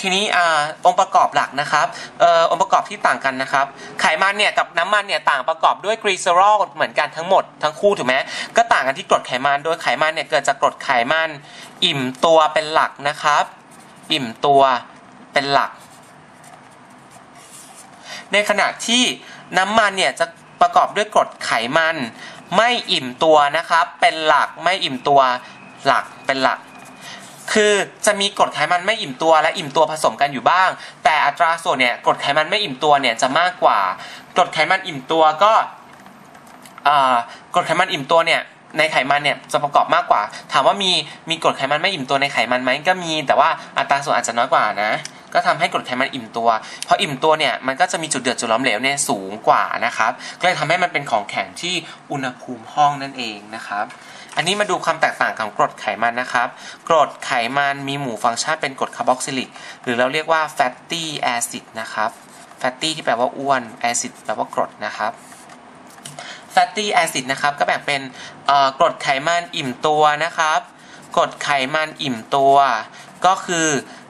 ทีนี้อองค์ประกอบหลักนะครับอองค์ประกอบที่ต่างกันนะครับไขมันเนี่ยกับน้ำมันเนี่ยต่างประกอบด้วยกรีเซอรอลเหมือนกันทั้งหมดทั้งคู่ถูกไหมก็ต่างกันที่กรดไขมันโดยไขมันเนี่ยเกิดจากกรดไขมัน อิ่มตัวเป็นหลักนะครับ อิ่มตัวเป็นหลัก ในขณะที่น้ำมันเนี่ยจะประกอบด้วยกรดไขมัน ไม่อิ่มตัวนะครับ เป็นหลักไม่อิ่มตัวหลักเป็นหลัก คือจะมีกรดไขมันไม่อิ่มตัวและอิ่มตัวผสมกันอยู่บ้าง แต่อัตราส่วนเนี่ยกรดไขมันไม่อิ่มตัวเนี่ยจะมากกว่ากรดไขมันอิ่มตัวก็กรดไขมันอิ่มตัวเนี่ยในไขมันเนี่ยจะประกอบมากกว่า ถามว่ามีมีกรดไขมันไม่อิ่มตัวในไขมันไหมก็มี แต่ว่าอัตราส่วนอาจจะน้อยกว่านะ ก็ทำให้กรดไขมันอิ่มตัวเพราะอิ่มตัวเนี่ยมันก็จะมีจุดเดือดจุดล้อมเหลวเนี่ยสูงกว่านะครับ ก็เลยทำให้มันเป็นของแข็งที่อุณหภูมิห้องนั่นเองนะครับ อันนี้มาดูความแตกต่างของกรดไขมันนะครับ กรดไขมันมีหมู่ฟังก์ชันเป็นกรดคาร์บอกซิลิก หรือเราเรียกว่า fatty acid นะครับ fatty ที่แปลว่าอ้วน acid แปลว่ากรดนะครับ fatty acid นะครับ ก็แบ่งเป็นกรดไขมันอิ่มตัวนะครับ กรดไขมันอิ่มตัว ก็คือ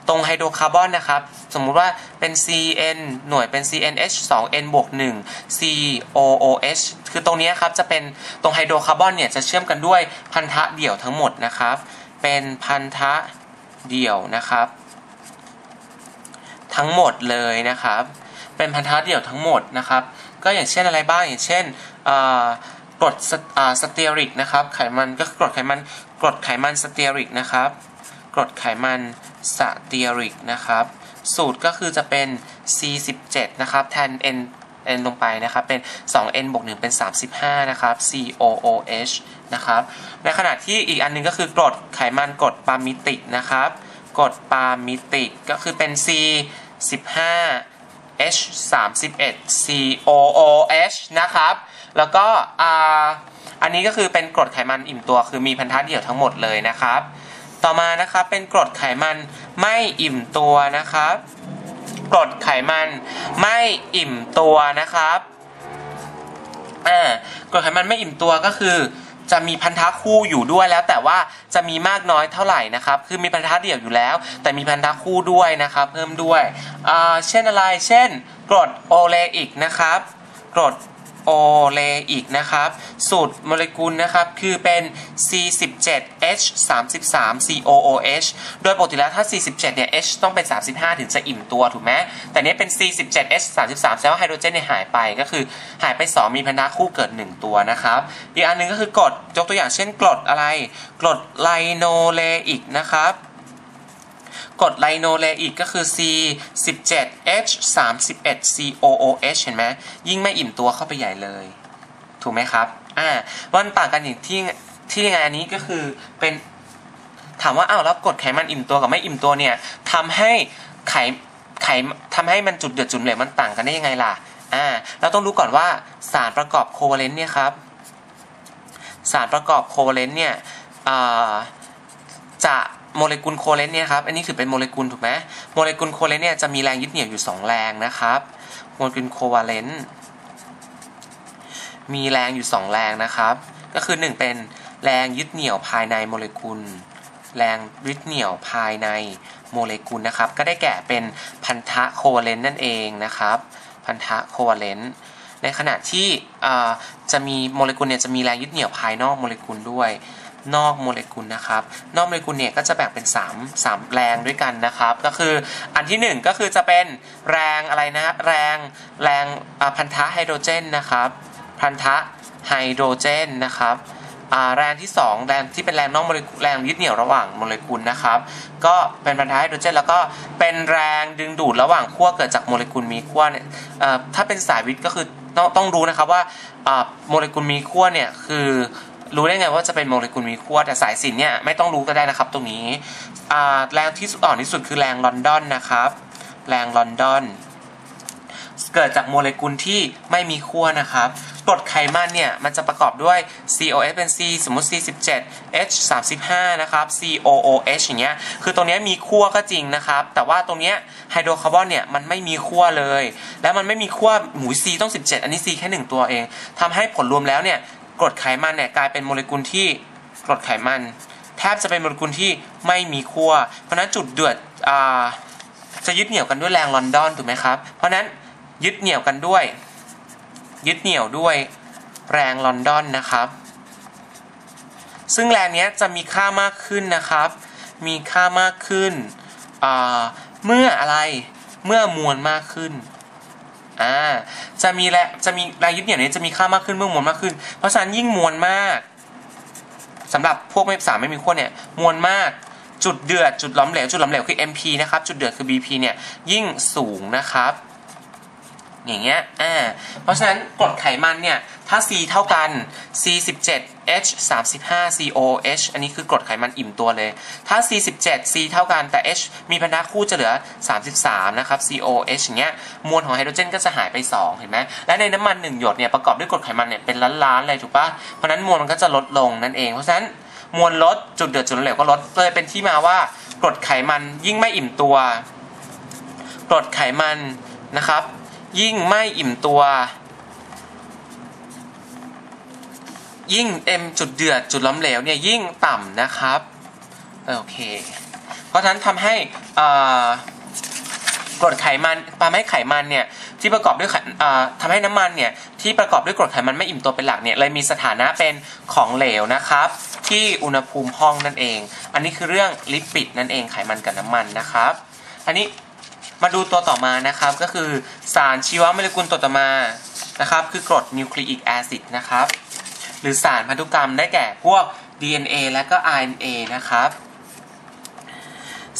ตรงไฮโดรคาร์บอนนะครับ สมมุติว่าเป็น CN หน่วยเป็น CNH 2N บวก1 COOH คือตรงนี้ครับจะเป็นตรงไฮโดรคาร์บอนเนี่ยจะเชื่อมกันด้วยพันธะเดี่ยวทั้งหมดนะครับ เป็นพันธะเดี่ยวนะครับ ทั้งหมดเลยนะครับ เป็นพันธะเดี่ยวทั้งหมดนะครับ ก็อย่างเช่นอะไรบ้างอย่างเช่นกรดสเตียริกนะครับไขมันก็กรดไขมันกรดไขมันสเตียริกนะครับ กรดไขมันสเตียริกนะครับ สูตรก็คือจะเป็น C17 นะครับ แทน N N ลงไปนะครับ เป็น 2N บวก 1 เป็น 35 นะครับ COOH นะครับ ในขณะที่อีกอันหนึงก็คือกรดไขมันกรดปามิติกนะครับ กรดปามิติกก็คือเป็น C 15 H 31 COOH นะครับ แล้วก็อันนี้ก็คือเป็นกรดไขมันอิ่มตัว คือมีพันธะเดี่ยวทั้งหมดเลยนะครับ ต่อมานะครับเป็นกรดไขมันไม่อิ่มตัวนะครับ กรดไขมันไม่อิ่มตัวนะครับอ่ากรดไขมันไม่อิ่มตัวก็คือจะมีพันธะคู่อยู่ด้วยแล้วแต่ว่าจะมีมากน้อยเท่าไหร่นะครับ คือมีพันธะเดี่ยวอยู่แล้ว แต่มีพันธะคู่ด้วยนะครับ เพิ่มด้วยอ่าเช่นอะไร เช่น กรดโอเลอิกนะครับ กรด โอเลอิกนะครับ สูตรโมเลกุลนะครับคือเป็น C17H33COOH โดยปกติแล้วถ้า C17 เนี่ย H ต้องเป็น 35 ถึงจะอิ่มตัวถูกไหมแต่เนี้ยเป็น C17H33 แสดงว่าไฮโดรเจนเนี่ยหายไปก็คือหายไป 2 มีพันธะคู่เกิด 1 ตัวนะครับ อีกอันหนึงก็คือกรดยกตัวอย่างเช่นกรดอะไรกรดไลโนเลอิกนะครับ กดไลโนเลอิกก็คือ C 17 H 31 C O O H เห็นไหมยิ่งไม่อิ่มตัวเข้าไปใหญ่เลย ถูกไหมครับอ่าวันต่างกันอย่างที่ที่ยังไงอันนี้ก็คือเป็นถามว่าอ้าวแล้วกรดไขมันอิ่มตัวกับไม่อิ่มตัวเนี่ยทำให้ไขไขทำให้มันจุดเดือดจุดเหลวมันต่างกันได้ยังไงล่ะอ่าเราต้องรู้ก่อนว่าสารประกอบโคเวเลนต์เนี่ยครับสารประกอบโคเวเลนต์เนี่ยอ่าจะ โมเลกุลโคเวเลนต์เนี่ยครับ อันนี้ถือเป็นโมเลกุลถูกไหมโมเลกุลโคเวเลนต์เนี่ยจะมีแรงยึดเหนี่ยวอยู่ 2 แรงนะครับ โมเลกุลโคเวเลนต์มีแรงอยู่ 2 แรงนะครับ ก็คือ 1 เป็นแรงยึดเหนี่ยวภายในโมเลกุล แรงยึดเหนี่ยวภายในโมเลกุลนะครับ ก็ได้แก่เป็นพันธะโควาเลนต์นั่นเองนะครับ พันธะโควาเลนต์ในขณะที่จะมีโมเลกุลเนี่ยจะมีแรงยึดเหนี่ยวภายนอกโมเลกุลด้วย นอกโมเลกุลนะครับ นอกโมเลกุลเนี่ยก็จะแบ่งเป็น 3 3 แรงด้วยกันนะครับ ก็คืออันที่ 1 ก็คือจะเป็นแรงอะไรนะ แรงแรงพันธะไฮโดรเจนนะครับพันธะไฮโดรเจนนะครับแรงที่ 2 แรงที่เป็นแรงนอกโมเลกุลแรงยึดเหนี่ยวระหว่างโมเลกุลนะครับ ก็เป็นพันธะไฮโดรเจน แล้วก็เป็นแรงดึงดูดระหว่างขั้วเกิดจากโมเลกุลมีขั้วเนี่ยถ้าเป็นสายวิทย์ก็คือต้องต้องรู้นะครับว่าโมเลกุลมีขั้วเนี่ยคือ รู้ได้ไงว่าจะเป็นโมเลกุลมีขั้วแต่สายสินเนี่ยไม่ต้องรู้ก็ได้นะครับตรงนี้แรงที่อ่อนที่สุดคือแรงลอนดอนนะครับ แรงลอนดอนเกิดจากโมเลกุลที่ไม่มีขั้วนะครับกรดไขมันเนี่ย มันจะประกอบด้วย COH เป็น C สมมติ C17 H 35นะครับ COOH อย่างเงี้ย คือตรงนี้มีขั้วก็จริงนะครับ แต่ว่าตรงนี้ไฮโดรคาร์บอนเนี่ย มันไม่มีขั้วเลย แล้วมันไม่มีขั้วหมู C ต้อง 17 อันนี้ C แค่ 1 ตัวเองทำให้ผลรวมแล้วเนี่ย กรดไขมันเนี่ยกลายเป็นโมเลกุลที่กรดไขมัน แทบจะเป็นโมเลกุลที่ไม่มีขั้วเพราะนั้นจุดเดือดจะยึดเหนี่ยวกันด้วยแรงลอนดอนถูกไหมครับ เพราะนั้นยึดเหนี่ยวกันด้วย ยึดเหนี่ยวด้วยแรงลอนดอนนะครับ ซึ่งแรงนี้จะมีค่ามากขึ้นนะครับ มีค่ามากขึ้น เมื่ออะไร เมื่อมวลมากขึ้น อ่าจะมีแรงจะมีแรงยึดเหนี่ยวนี้จะมีค่ามากขึ้นเมื่อมวลมากขึ้น เพราะฉะนั้นยิ่งมวลมากสำหรับพวกไม่สามไม่มีขั้วเนี่ยมวลมากจุดเดือดจุดล้อมเหลวจุดล้อมเหลวคือ MP นะครับจุดเดือดคือ BP เนี่ยยิ่งสูงนะครับ อย่างเงี้ยอ่าเพราะฉะนั้นกรดไขมันเนี่ยถ้า C เท่ากัน C 17 H 35 COH อันนี้คือกรดไขมันอิ่มตัวเลย ถ้า C 17 C เท่ากันแต่ H มีพันธะคู่จะเหลือ 33 นะครับ COH อย่างเงี้ยมวลของไฮโดรเจนก็จะหายไป 2 เห็นไหมและในน้ำมัน 1 หยดเนี่ยประกอบด้วยกรดไขมันเนี่ยเป็นล้านๆเลยถูกปะเพราะนั้นมวลมันก็จะลดลงนั่นเองเพราะฉะนั้นมวลลดจุดเดือดจุดเหลวก็ลดเลยเป็นที่มาว่ากรดไขมันยิ่งไม่อิ่มตัวกรดไขมันนะครับ ยิ่งไม่อิ่มตัว ยิ่ง M จุดเดือดจุดล้มเหลวเนี่ยยิ่งต่ำนะครับโอเค เพราะฉะนั้นทำให้กรดไขมันทำให้ไขมันเนี่ยที่ประกอบด้วยทำให้น้ำมันเนี่ยที่ประกอบด้วยกรดไขมันไม่อิ่มตัวเป็นหลักเนี่ยเลยมีสถานะเป็นของเหลวนะครับ ที่อุณหภูมิห้องนั่นเอง อันนี้คือเรื่องลิปิดนั่นเองไขมันกับน้ำมันนะครับ อันนี้ มาดูตัวต่อมานะครับก็คือสารชีวโมเลกุลตัวต่อมานะครับคือกรดนิวคลีอิกแอซิดนะครับหรือสารพันธุกรรมได้แก่พวก DNA และก็ RNA นะครับ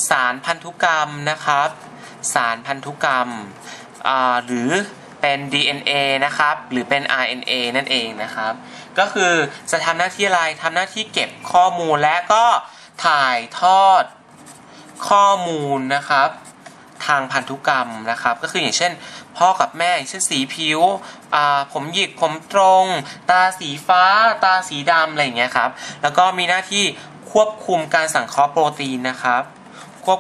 สารพันธุกรรมนะครับ สารพันธุกรรมหรือเป็น DNA นะครับ หรือเป็น RNA นั่นเองนะครับ ก็คือจะทำหน้าที่อะไรทำหน้าที่เก็บข้อมูลและก็ถ่ายทอดข้อมูลนะครับ ทางพันธุกรรมนะครับ ก็คืออย่างเช่น พ่อกับแม่เช่นสีผิวผมหยิกผมตรง ตาสีฟ้า ตาสีดำอะไรอย่างเงี้ยครับ แล้วก็มีหน้าที่ควบคุมการสังเคราะห์โปรตีนนะครับ ควบ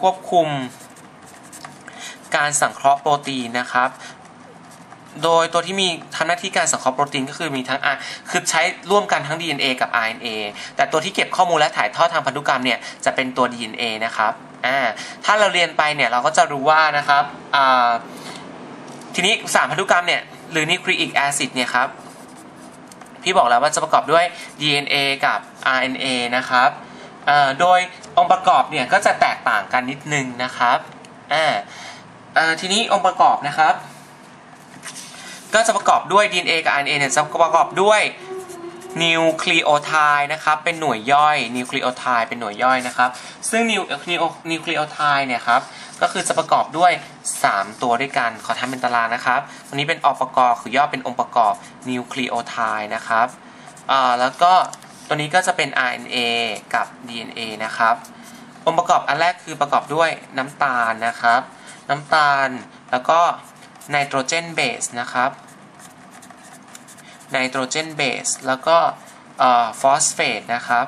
ควบคุม การสังเคราะห์โปรตีนนะครับโดยตัวที่มีทำหน้าที่การสังเคราะห์โปรตีนก็คือมีทั้ง R คือใช้ร่วมกันทั้ง DNA กับ RNA แต่ตัวที่เก็บข้อมูลและถ่ายทอดทางพันธุกรรมเนี่ยจะเป็นตัว DNA นะครับ อ่าถ้าเราเรียนไปเนี่ยเราก็จะรู้ว่านะครับอ่าทีนี้สารพันธุกรรมเนี่ยหรือ nucleic acid เนี่ยครับพี่บอกแล้วว่าจะประกอบด้วย DNA กับ RNA นะครับโดยองค์ประกอบเนี่ยก็จะแตกต่างกันนิดนึงนะครับอ่าทีนี้องค์ประกอบนะครับ ก็จะประกอบด้วย DNA กับ RNA เนี่ยจะประกอบด้วย นิวคลีโอไทด์นะครับเป็นหน่วยย่อยนิวคลีโอไทด์เป็นหน่วยย่อยนะครับ ซึ่งนิวนิวคลีโอไทด์เนี่ยครับก็คือจะประกอบด้วย 3 ตัวด้วยกันขอทำเป็นตารางนะครับตัวนี้เป็นอประกอบคือย่อเป็นองค์ประกอบนิวคลีโอไทด์นะครับอ่าแล้วก็ตัวนี้ก็จะเป็น RNA กับ DNA นะครับ องค์ประกอบอันแรกคือประกอบด้วยน้ำตาลนะครับ น้ำตาลแล้วก็ไนโตรเจนเบสนะครับ ไนโตรเจนเบสแล้วก็ฟอสเฟตนะครับ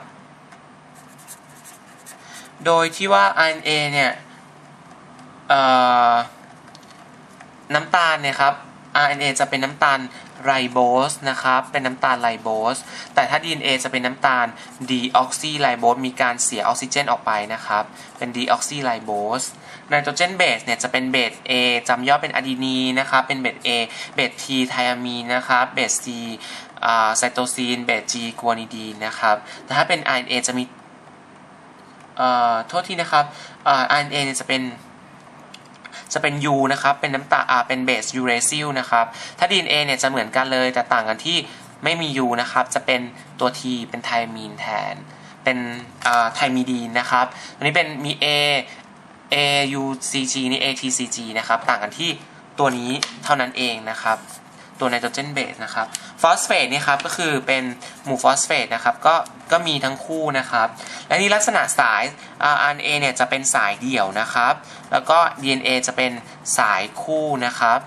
โดยที่ว่า RNA เนี่ยน้ำตาลเนี่ยครับ RNA จะเป็นน้ำตาล ไรโบสนะครับเป็นน้ำตาลไรโบสแต่ถ้า DNA จะเป็นน้ำตาลดีออกซิไรโบสมีการเสียออกซิเจนออกไปนะครับ เป็นดีออกซิไรโบสไนโตรเจนเบสเนี่ยจะเป็นเบส A จำย่อเป็นอะดีนีนะครับ เป็นเบส A เบส T ไทอามีนนะครับ เบส C ไซโตซีน เบส G กวนิดีนนะครับ แต่ถ้าเป็น RNA จะมีโทษทีนะครับ RNA เนี่ยจะเป็น จะเป็น U นะครับ เป็นน้ำตาลเป็นเบสยูเรซิลนะครับ ถ้า DNA เนี่ยจะเหมือนกันเลย แต่ต่างกันที่ไม่มี U นะครับ จะเป็นตัว T เป็นไทมีนแทน เป็นไทมีดีนนะครับ ตัวนี้เป็นมี A A U C G นี่ A T C G นะครับ ต่างกันที่ตัวนี้เท่านั้นเองนะครับ ตัวไนโตรเจนเบสนะครับฟอสเฟตนี่ครับก็คือเป็นหมู่ฟอสเฟตนะครับก็ก็มีทั้งคู่นะครับ และนี่ลักษณะสาย RNA เนี่ยจะเป็นสายเดี่ยวนะครับ แล้วก็ DNA จะเป็นสายคู่นะครับ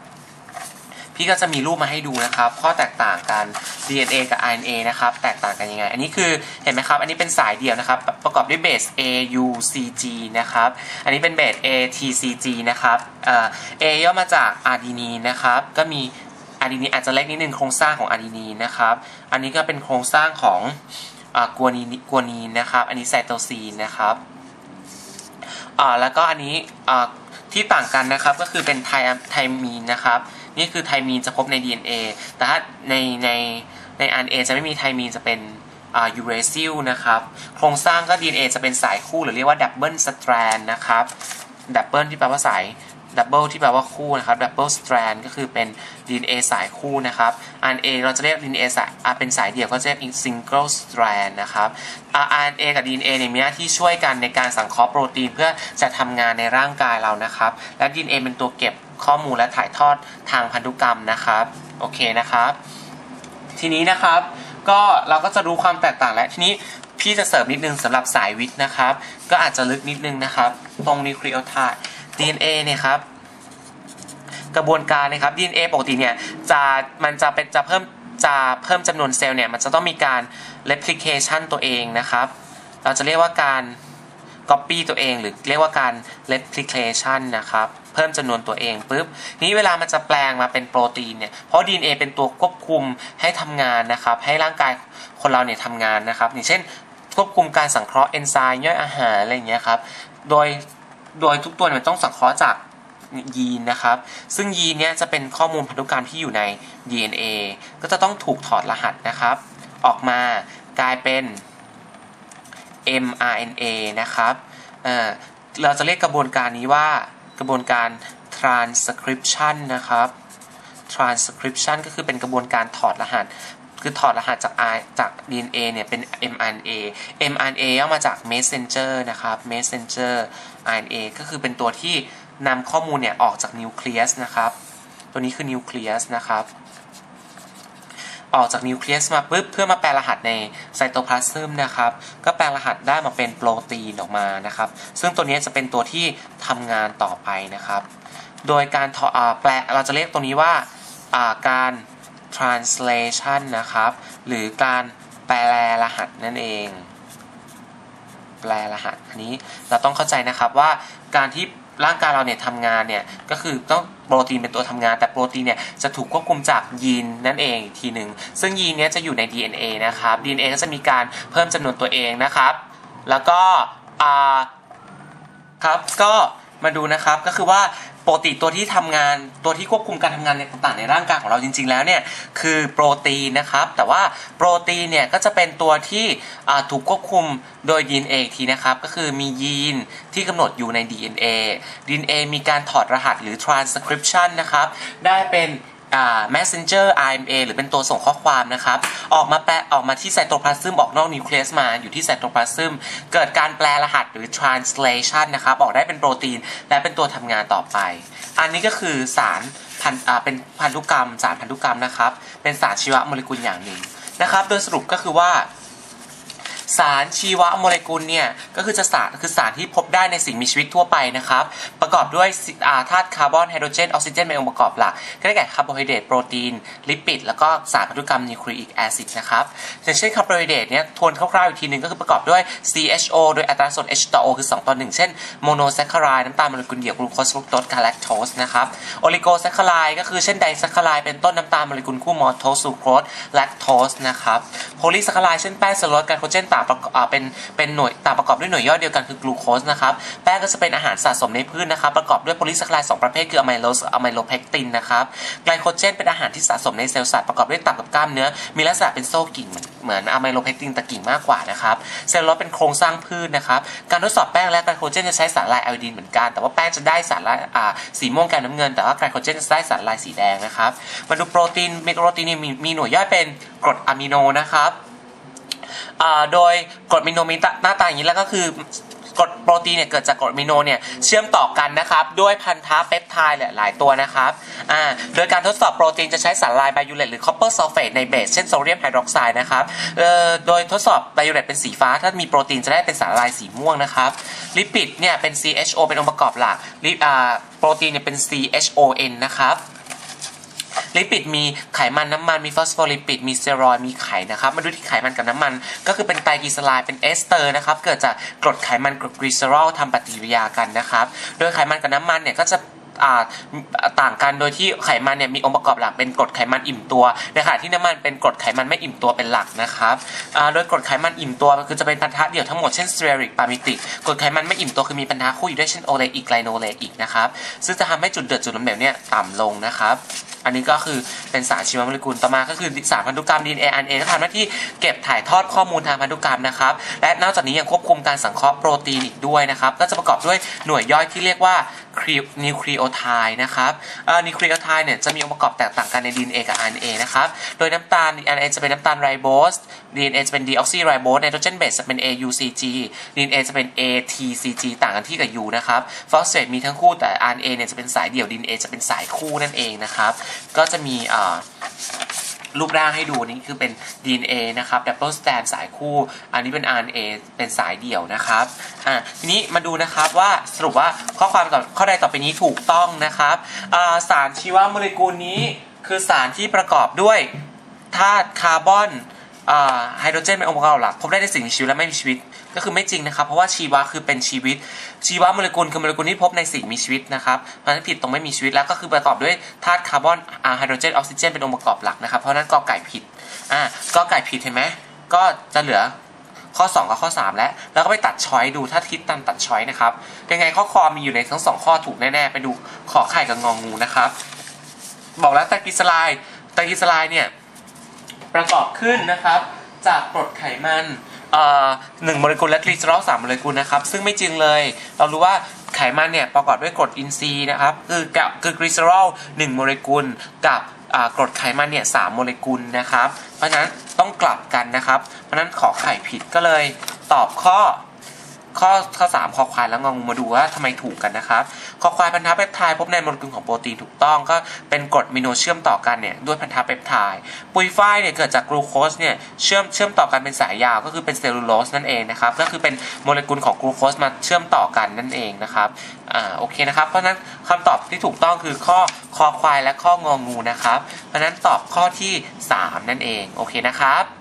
พี่ก็จะมีรูปมาให้ดูนะครับ ข้อแตกต่างกัน DNA กับ RNA นะครับแตกต่างกันยังไง อันนี้คือเห็นไหมครับ อันนี้เป็นสายเดี่ยวนะครับ ประกอบด้วยเบส A U C G นะครับ อันนี้เป็นเบส A T C G นะครับ A ย่อมาจากอะดีนีนะครับ ก็มี อะดีนีอาจจะเล็กนิดนึงโครงสร้างของอะดีนีนะครับ อันนี้ก็เป็นโครงสร้างของกัวนีกัวนีนนะครับ อันนี้ไซโตซีนนะครับแล้วก็อันนี้ที่ต่างกันนะครับก็คือเป็นไทไทมีนนะครับ นี่คือไทมีนจะพบใน DNA แต่ถ้าในในใน RNA จะไม่มีไทมีนจะเป็นยูเรซิลนะครับ โครงสร้างก็ DNA จะเป็นสายคู่หรือเรียกว่า double strand นะครับ double ที่แปลว่าสาย double ที่แปลว่าคู่นะครับ double strand ก็คือเป็น DNA สายคู่นะครับ RNA เราจะเรียก DNA สายเป็นสายเดี่ยวก็จะเรียก single strand นะครับ RNA กับ DNA เนี่ยมีหน้าที่ช่วยกันในการสังเคราะห์โปรตีนเพื่อจะทำงานในร่างกายเรานะครับ และ DNA เป็นตัวเก็บข้อมูลและถ่ายทอดทางพันธุกรรมนะครับโอเคนะครับ ทีนี้นะครับก็เราก็จะรู้ความแตกต่างและทีนี้พี่จะเสริมนิดนึงสำหรับสายวิทย์นะครับ ก็อาจจะลึกนิดนึงนะครับ ตรงนิวคลีโอไทด์ DNA เนี่ยครับกระบวนการนะครับ DNA ปกติเนี่ยจะมันจะเป็นจะเพิ่มจะเพิ่มจำนวนเซลล์เนี่ยมันจะต้องมีการ replication ตัวเองนะครับ เราจะเรียกว่าการ copy ตัวเอง หรือเรียกว่าการ replication นะครับเพิ่มจำนวนตัวเองปุ๊บนี้เวลามันจะแปลงมาเป็นโปรตีนเนี่ยเพราะ DNA เป็นตัวควบคุมให้ทำงานนะครับ ให้ร่างกายคนเราเนี่ยทำงานนะครับอย่างเช่น ควบคุมการสังเคราะห์เอนไซม์ย่อยอาหารอะไรอย่างเงี้ยครับโดย โดยทุกตัวมันต้องสังเคราะห์จากยีนนะครับ ซึ่งยีนเนี้ยจะเป็นข้อมูลพันธุกรรมที่อยู่ใน DNA ก็จะต้องถูกถอดรหัสนะครับ ออกมากลายเป็น mRNA นะครับเเราจะเรียกกระบวนการนี้ว่ากระบวนการ transcription นะครับ transcription ก็คือเป็นกระบวนการถอดรหัส คือถอดรหัสจาก R จาก DNA เนี่ยเป็น mRNA mRNA ย่อมาจาก messenger นะครับ messenger RNA ก็คือเป็นตัวที่นำข้อมูลเนี่ยออกจากนิวเคลียสนะครับ ตัวนี้คือนิวเคลียสนะครับออกจากนิวเคลียสมาปุ๊บเพื่อมาแปลรหัสในไซโตพลาซึมนะครับ ก็แปลรหัสได้มาเป็นโปรตีนออกมานะครับ ซึ่งตัวนี้จะเป็นตัวที่ทำงานต่อไปนะครับ โดยการแปลเราจะเรียกตัวนี้ว่าการ translation นะครับ หรือการแปลรหัสนั่นเอง แปลรหัสอันนี้เราต้องเข้าใจนะครับว่าการที่ร่างกายเราเนี่ยทำงานเนี่ยก็คือต้องโปรตีนเป็นตัวทำงาน แต่โปรตีนเนี่ยจะถูกควบคุมจากยีนนั่นเองทีหนึ่งซึ่งยีนเนี้ยจะอยู่ใน DNA นะครับ DNA ก็จะมีการเพิ่มจำนวนตัวเองนะครับ แล้วก็อ่าครับก็ มาดูนะครับก็คือว่าปกติตัวที่ทำงานตัวที่ควบคุมการทำงานต่างๆในร่างกายของเราจริง ๆ แล้วเนี่ยคือโปรตีนนะครับ แต่ว่าโปรตีนเนี่ยก็จะเป็นตัวที่ถูกควบคุมโดย DNA ทีนะครับ ก็คือมียีนที่กำหนดอยู่ใน DNA DNA มีการถอดรหัสหรือ transcription นะครับ ได้เป็น messenger RNA หรือเป็นตัวส่งข้อความนะครับ ออกมาแปลออกมาที่ไซโตพลาซึมออกนอกนิวเคลียสมาอยู่ที่ไซโตพลาซึมเกิดการแปลรหัสหรือ translation นะครับ ออกได้เป็นโปรตีน และเป็นตัวทำงานต่อไป อันนี้ก็คือสารพันเป็นพันธุกรรม สารพันธุกรรมนะครับ เป็นสารชีวโมเลกุลอย่างหนึ่งนะครับ โดยสรุปก็คือว่า สารชีวโมเลกุลเนี่ยก็คือจะสารคือสารที่พบได้ในสิ่งมีชีวิตทั่วไปนะครับ ประกอบด้วยธาตุคาร์บอนไฮโดรเจนออกซิเจนเป็นองค์ประกอบหลักก็ได้แก่คาร์โบไฮเดรตโปรตีนลิปิดแล้วก็สารพันธุกรรม nucleic acid นะครับอย่างเช่นคาร์โบไฮเดรตเนี่ยทวนคร่าวๆอีกทีหนึ่งก็คือประกอบด้วย CHO โดยอัตราส่วน H ต่อ O คือ 2 ต่อ 1 เช่นโมโนแซคคาไรด์น้ำตาลโมเลกุลเดี่ยวกลูโคสฟรุกโตสกาแลคโตสนะครับโอลิโกแซคคาไรด์ก็คือเช่นไดแซคคาไรด์เป็นต้นน้ำตาลโมเลกุลคู่มอลโทสซูโครสแลคโตสนะครับโพลีแซคคาไรด์เช่นแป้งเซลลูโลสไกลโคเจนต่างเป็นเป็นหน่วยต่างประกอบด้วยหน่วยย่อยเดียวกันคือกลูโคสนะครับแป้งก็จะเป็นอาหารสะสมในพืชนะครับประกอบด้วยโพลีแซคคาไรด์2ประเภทคืออะไมโลสอะไมโลเพกตินนะครับไกลโคเจนเป็นอาหารที่สะสมในเซลล์สัตว์ประกอบด้วยตับกับกล้ามเนื้อ มีลักษณะเป็นโซ่กิ่งเหมือนอะไมโลเพกตินแต่กิ่งมากกว่านะครับเซลลูโลสเป็นโครงสร้างพืชนะครับการทดสอบแป้งและไกลโคเจนจะใช้สารละลายไอโอดีนเหมือนกัน แต่ว่าแป้งจะได้สารละลายสีม่วงแกมน้ำเงิน แต่ว่าไกลโคเจนจะได้สารละลายสีแดงนะครับมาดูโปรตีนเมโปรตีนมีหน่วยย่อยเป็นกรดอะมิโนนะครับ โดยกรดอะมิโนมีหน้าตาอย่างนี้แล้วก็คือกรดโปรตีนเนี่ยเกิดจากกรดอะมิโนเนี่ยเชื่อมต่อกันนะครับ ด้วยพันธะเปปไทด์หลายตัวนะครับอ่าโดยการทดสอบโปรตีนจะใช้สารละลายไบยูเร็ตหรือคอปเปอร์ซัลเฟตในเบส เช่นโซเดียมไฮดรอกไซด์นะครับเอ่อโดยทดสอบไบยูเร็ตเป็นสีฟ้า ถ้ามีโปรตีนจะได้เป็นสารละลายสีม่วงนะครับลิปิดเนี่ยเป็น CHO เป็นองค์ประกอบหลักลิอ่าโปรตีนเนี่ยเป็น CHON นะครับ ลิปิดมีไขมันน้ำมัน มีฟอสโฟลิปิด มีสเตียรอยด์มีไขนะครับ มาดูที่ไขมันกับน้ำมัน ก็คือเป็นไตรกลีเซอไรด์เป็นเอสเตอร์นะครับ เกิดจากกรดไขมันกรดกลีเซอรอลทำปฏิกิริยากันนะครับ โดยไขมันกับน้ำมันเนี่ยก็จะ ต่างกันโดยที่ไขมันเนี่ยมีองค์ประกอบหลักเป็นกรดไขมันอิ่มตัวในขณะที่น้ำมันเป็นกรดไขมันไม่อิ่มตัวเป็นหลักนะครับโดยกรดไขมันอิ่มตัวคือจะเป็นพันธะเดี่ยวทั้งหมดเช่นสเตียริกปาล์มิติกกรดไขมันไม่อิ่มตัวคือมีพันธะคู่อยู่ด้วยเช่นโอเลอิกไลโนเลอิกนะครับซึ่งจะทำให้จุดเดือดจุดหลอมเหลวเนี่ยต่ำลงนะครับอันนี้ก็คือเป็นสารชีวโมเลกุลต่อมาก็คือสารพันธุกรรม DNA RNA ก็ทำหน้าที่เก็บถ่ายทอดข้อมูลทางพันธุกรรมนะครับและนอกจากนี้ยังควบคุมการสังเคราะห์โปรตีนอีกด้วยนะครับก็จะประกอบด้วยหน่วยย่อยที่เรียกว่านิวคลีโอไทด์นะครับนิวคลีโอไทด์เนี่ยจะมีองค์ประกอบแตกต่างกันใน DNA กับ RNA นะครับ โดยน้ำตาล RNA จะเป็นน้ำตาลไรโบส DNA จะเป็นดีออกซิไรโบสไนโตรเจนเบสจะเป็น AUCG DNA จะเป็น ATCG ต่างกันที่กับ U นะครับฟอสเฟตมีทั้งคู่แต่ RNA เนี่ยจะเป็นสายเดี่ยว DNA จะเป็นสายคู่นั่นเองนะครับ ก็จะมี รูปร่างให้ดูนี่คือเป็น DNA นะครับ double strand สายคู่ อันนี้เป็น RNA เป็นสายเดี่ยวนะครับอ่าทีนี้มาดูนะครับว่าสรุปว่าข้อความต่อข้อใดต่อไปนี้ถูกต้องนะครับสารชีวโมเลกุลนี้คือสารที่ประกอบด้วยธาตุคาร์บอน ไฮโดรเจนเป็นองค์ประกอบหลักพบได้ในสิ่งมีชีวิตและไม่มีชีวิตก็คือไม่จริงนะครับ เพราะว่าชีวะคือเป็นชีวิต ชีวะโมเลกุลคือโมเลกุลที่พบในสิ่งมีชีวิตนะครับเพราะนั้นผิดตรงไม่มีชีวิตแล้วก็คือประกอบด้วยธาตุคาร์บอนไฮโดรเจนออกซิเจนเป็นองค์ประกอบหลักนะครับเพราะนั้นกอไก่ผิดอ่ากอไก่ผิดเห็นไหมก็จะเหลือข้อ 2 กับข้อ 3 แล้วแล้วก็ไปตัด choice ดูถ้าคิดตามตัด choice นะครับยังไงข้อคอมีอยู่ในทั้ง 2 ข้อถูกแน่ๆไปดูขอไข่กับงองูนะครับ บอกแล้วไตรกลีเซอไรด์ไตรกลีเซอไรด์เนี่ย ประกอบขึ้นนะครับ จากกรดไขมันหนึ่งโมเลกุลและกลีเซอรอลสามโมเลกุลนะครับ ซึ่งไม่จริงเลย เรารู้ว่าไขมันเนี่ยประกอบด้วยกรดอินทรีย์นะครับ คือคือกลีเซอรอลหนึ่งโมเลกุลกับกรดไขมันเนี่ยสามโมเลกุลนะครับ เพราะฉะนั้นต้องกลับกันนะครับ เพราะฉะนั้นขอไข่ผิดก็เลยตอบข้อ ข้อข้อสามคอควายแล้วงองูมาดูว่าทำไมถูกกันนะครับคอควายพันธะเปปไทด์พบในโมเลกุลของโปรตีนถูกต้องก็เป็นกรดอะมิโนเชื่อมต่อกันเนี่ยด้วยพันธะเปปไทด์ปุ๋ยฝ้ายเนี่ยเกิดจากกลูโคสเนี่ยเชื่อมเชื่อมต่อกันเป็นสายยาวก็คือเป็นเซลลูโลสนั่นเองนะครับก็คือเป็นโมเลกุลของกลูโคสมาเชื่อมต่อกันนั่นเองนะครับอ่าโอเคนะครับเพราะฉะนั้นคำตอบที่ถูกต้องคือข้อคอควายและข้ององูนะครับเพราะฉะนั้นตอบข้อที่ 3 นั่นเองโอเคนะครับ